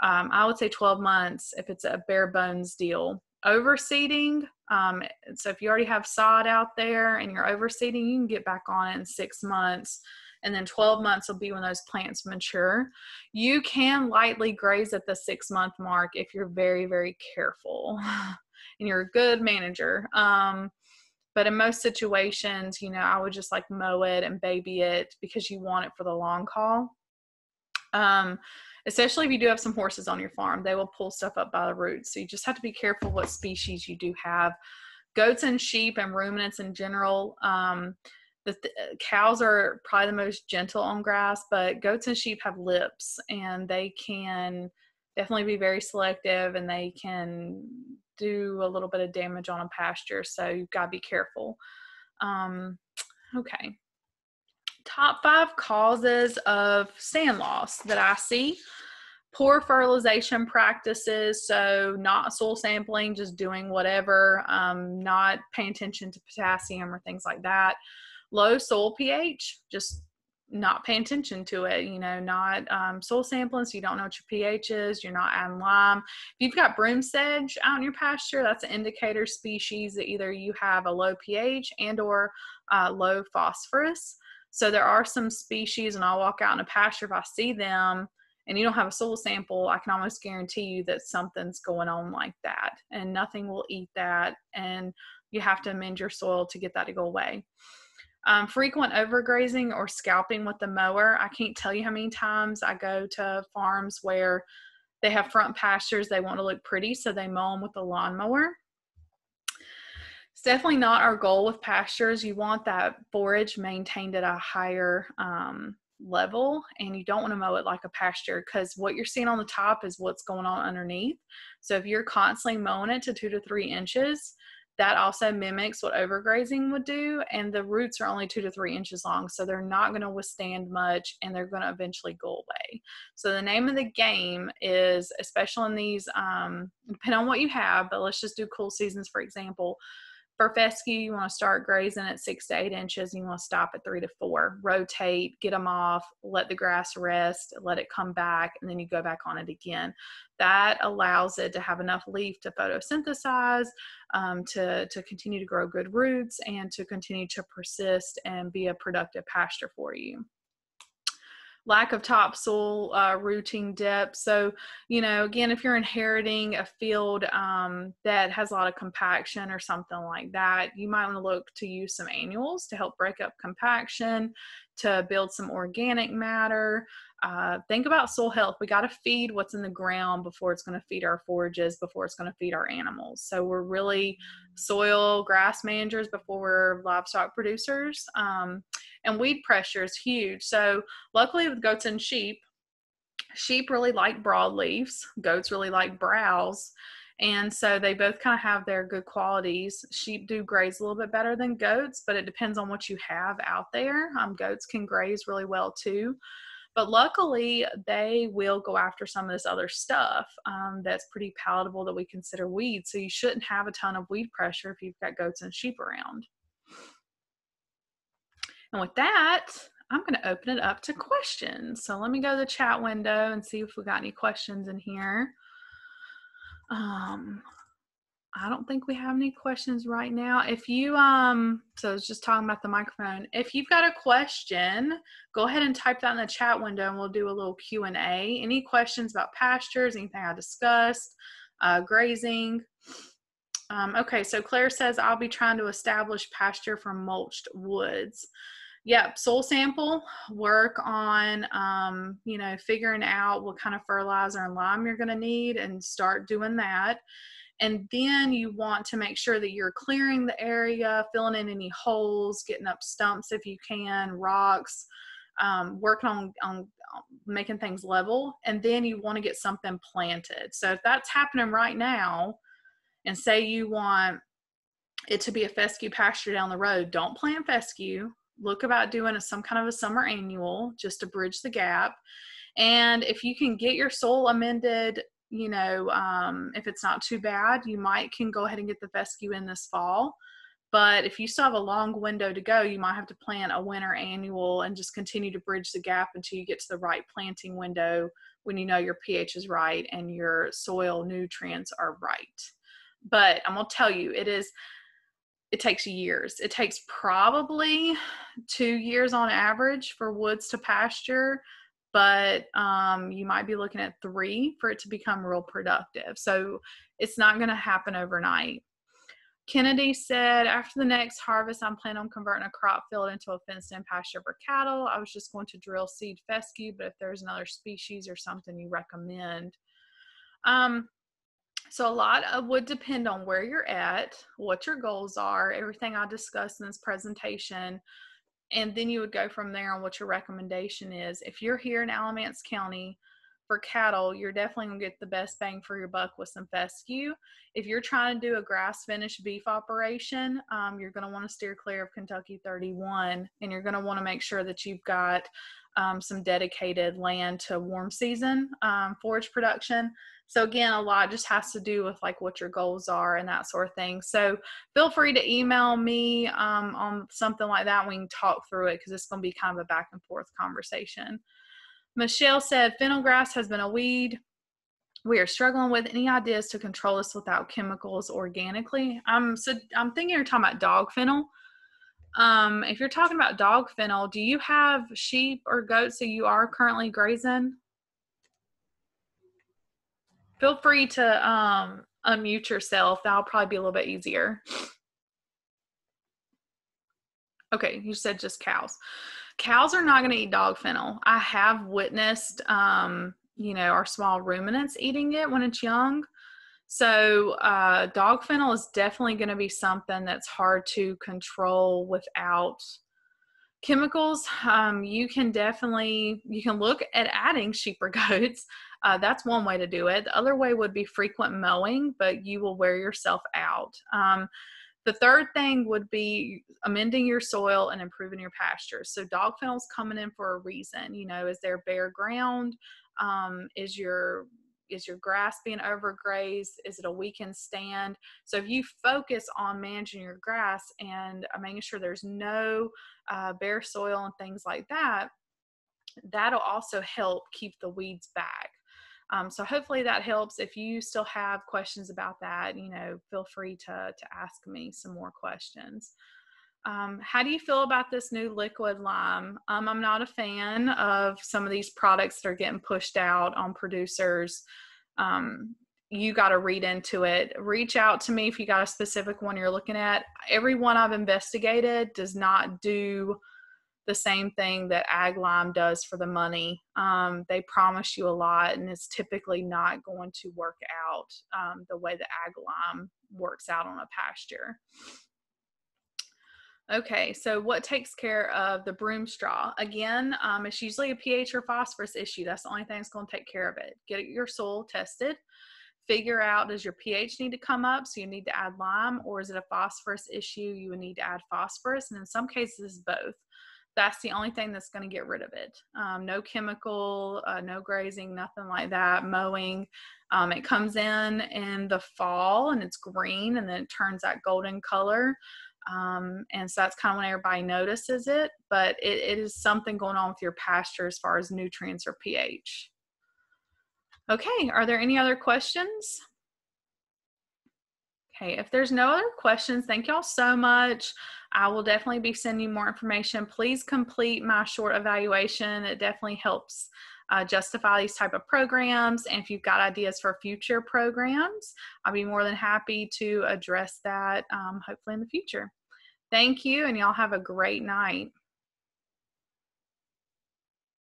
um, I would say 12 months if it's a bare bones deal overseeding. Um, so if you already have sod out there and you're overseeding, you can get back on it in six months. And then 12 months will be when those plants mature. You can lightly graze at the six month mark if you're very, very careful and you're a good manager. Um, but in most situations, you know, I would just like mow it and baby it because you want it for the long haul. Um, especially if you do have some horses on your farm, they will pull stuff up by the roots. So you just have to be careful what species you do have. Goats and sheep and ruminants in general, um, the th- cows are probably the most gentle on grass, but goats and sheep have lips and they can definitely be very selective and they can do a little bit of damage on a pasture. So you've got to be careful. Um, okay top five causes of stand loss that I see. Poor fertilization practices, so not soil sampling, just doing whatever, um, not paying attention to potassium or things like that. Low soil pH, just not paying attention to it, you know, not um, soil sampling, so you don't know what your pH is, you're not adding lime. If you've got broom sedge out in your pasture, that's an indicator species that either you have a low pH and or uh, low phosphorus. So there are some species, and I'll walk out in a pasture if I see them and you don't have a soil sample, I can almost guarantee you that something's going on like that, and nothing will eat that, and you have to amend your soil to get that to go away. Um, frequent overgrazing or scalping with the mower. I can't tell you how many times I go to farms where they have front pastures, they want to look pretty, so they mow them with a lawnmower. It's definitely not our goal with pastures. You want that forage maintained at a higher um, level and you don't want to mow it like a pasture because what you're seeing on the top is what's going on underneath. So if you're constantly mowing it to two to three inches, that also mimics what overgrazing would do and the roots are only two to three inches long so they're not going to withstand much and they're going to eventually go away so the name of the game is especially in these um, depending on what you have but let's just do cool seasons for example for fescue, you want to start grazing at six to eight inches. And you want to stop at three to four. Rotate, get them off, let the grass rest, let it come back, and then you go back on it again. That allows it to have enough leaf to photosynthesize, um, to, to continue to grow good roots, and to continue to persist and be a productive pasture for you lack of topsoil uh, rooting depth. So, you know, again, if you're inheriting a field um, that has a lot of compaction or something like that, you might want to look to use some annuals to help break up compaction, to build some organic matter. Uh, think about soil health. We got to feed what's in the ground before it's going to feed our forages, before it's going to feed our animals. So we're really soil grass managers before we're livestock producers. Um, and weed pressure is huge. So luckily with goats and sheep, sheep really like broadleaves, goats really like browse. And so they both kind of have their good qualities. Sheep do graze a little bit better than goats, but it depends on what you have out there. Um, goats can graze really well too. But luckily, they will go after some of this other stuff um, that's pretty palatable that we consider weeds. So you shouldn't have a ton of weed pressure if you've got goats and sheep around. And with that, I'm going to open it up to questions. So let me go to the chat window and see if we got any questions in here. Um, I don't think we have any questions right now. If you um so I was just talking about the microphone. If you've got a question, go ahead and type that in the chat window and we'll do a little Q&A. Any questions about pastures, anything I discussed, uh, grazing. Um, okay, so Claire says I'll be trying to establish pasture from mulched woods. Yep, soil sample, work on, um, you know, figuring out what kind of fertilizer and lime you're going to need and start doing that. And then you want to make sure that you're clearing the area, filling in any holes, getting up stumps if you can, rocks, um, working on, on making things level. And then you want to get something planted. So if that's happening right now, and say you want it to be a fescue pasture down the road, don't plant fescue. Look about doing a, some kind of a summer annual just to bridge the gap. And if you can get your soil amended you know, um, if it's not too bad, you might can go ahead and get the fescue in this fall. But if you still have a long window to go, you might have to plant a winter annual and just continue to bridge the gap until you get to the right planting window when you know your pH is right and your soil nutrients are right. But I'm gonna tell you, it is it takes years. It takes probably two years on average for woods to pasture but um, you might be looking at three for it to become real productive. So it's not going to happen overnight. Kennedy said, after the next harvest, I'm planning on converting a crop field into a fenced in pasture for cattle. I was just going to drill seed fescue, but if there's another species or something you recommend. Um, so a lot of would depend on where you're at, what your goals are, everything I discussed in this presentation and then you would go from there on what your recommendation is. If you're here in Alamance County, for cattle, you're definitely gonna get the best bang for your buck with some fescue. If you're trying to do a grass finished beef operation, um, you're gonna want to steer clear of Kentucky 31, and you're gonna want to make sure that you've got um, some dedicated land to warm season um, forage production. So again, a lot just has to do with like what your goals are and that sort of thing. So feel free to email me um, on something like that. We can talk through it because it's going to be kind of a back and forth conversation. Michelle said, fennel grass has been a weed. We are struggling with any ideas to control this without chemicals organically. I'm so I'm thinking you're talking about dog fennel. Um, if you're talking about dog fennel, do you have sheep or goats that you are currently grazing? Feel free to um, unmute yourself. That'll probably be a little bit easier. Okay, you said just cows. Cows are not going to eat dog fennel. I have witnessed, um, you know, our small ruminants eating it when it's young. So, uh, dog fennel is definitely going to be something that's hard to control without chemicals. Um, you can definitely you can look at adding sheep or goats. Uh, that's one way to do it. The other way would be frequent mowing, but you will wear yourself out. Um, the third thing would be amending your soil and improving your pastures. So dog fennel's coming in for a reason. You know, is there bare ground? Um, is your is your grass being overgrazed? Is it a weakened stand? So if you focus on managing your grass and uh, making sure there's no uh, bare soil and things like that, that'll also help keep the weeds back. Um, so hopefully that helps. If you still have questions about that, you know, feel free to, to ask me some more questions. Um, how do you feel about this new liquid lime? Um, I'm not a fan of some of these products that are getting pushed out on producers. Um, you got to read into it. Reach out to me if you got a specific one you're looking at. Every one I've investigated does not do the same thing that ag lime does for the money. Um, they promise you a lot, and it's typically not going to work out um, the way the ag lime works out on a pasture. Okay, so what takes care of the broom straw? Again, um, it's usually a pH or phosphorus issue. That's the only thing that's going to take care of it. Get your soil tested. Figure out does your pH need to come up, so you need to add lime, or is it a phosphorus issue? You would need to add phosphorus, and in some cases, both. That's the only thing that's going to get rid of it. Um, no chemical, uh, no grazing, nothing like that. Mowing. Um, it comes in in the fall and it's green, and then it turns that golden color. Um, and so that's kind of when everybody notices it, but it, it is something going on with your pasture as far as nutrients or pH. Okay, are there any other questions? Okay, if there's no other questions, thank y'all so much. I will definitely be sending you more information. Please complete my short evaluation. It definitely helps uh, justify these type of programs. And if you've got ideas for future programs, I'll be more than happy to address that um, hopefully in the future. Thank you, and y'all have a great night.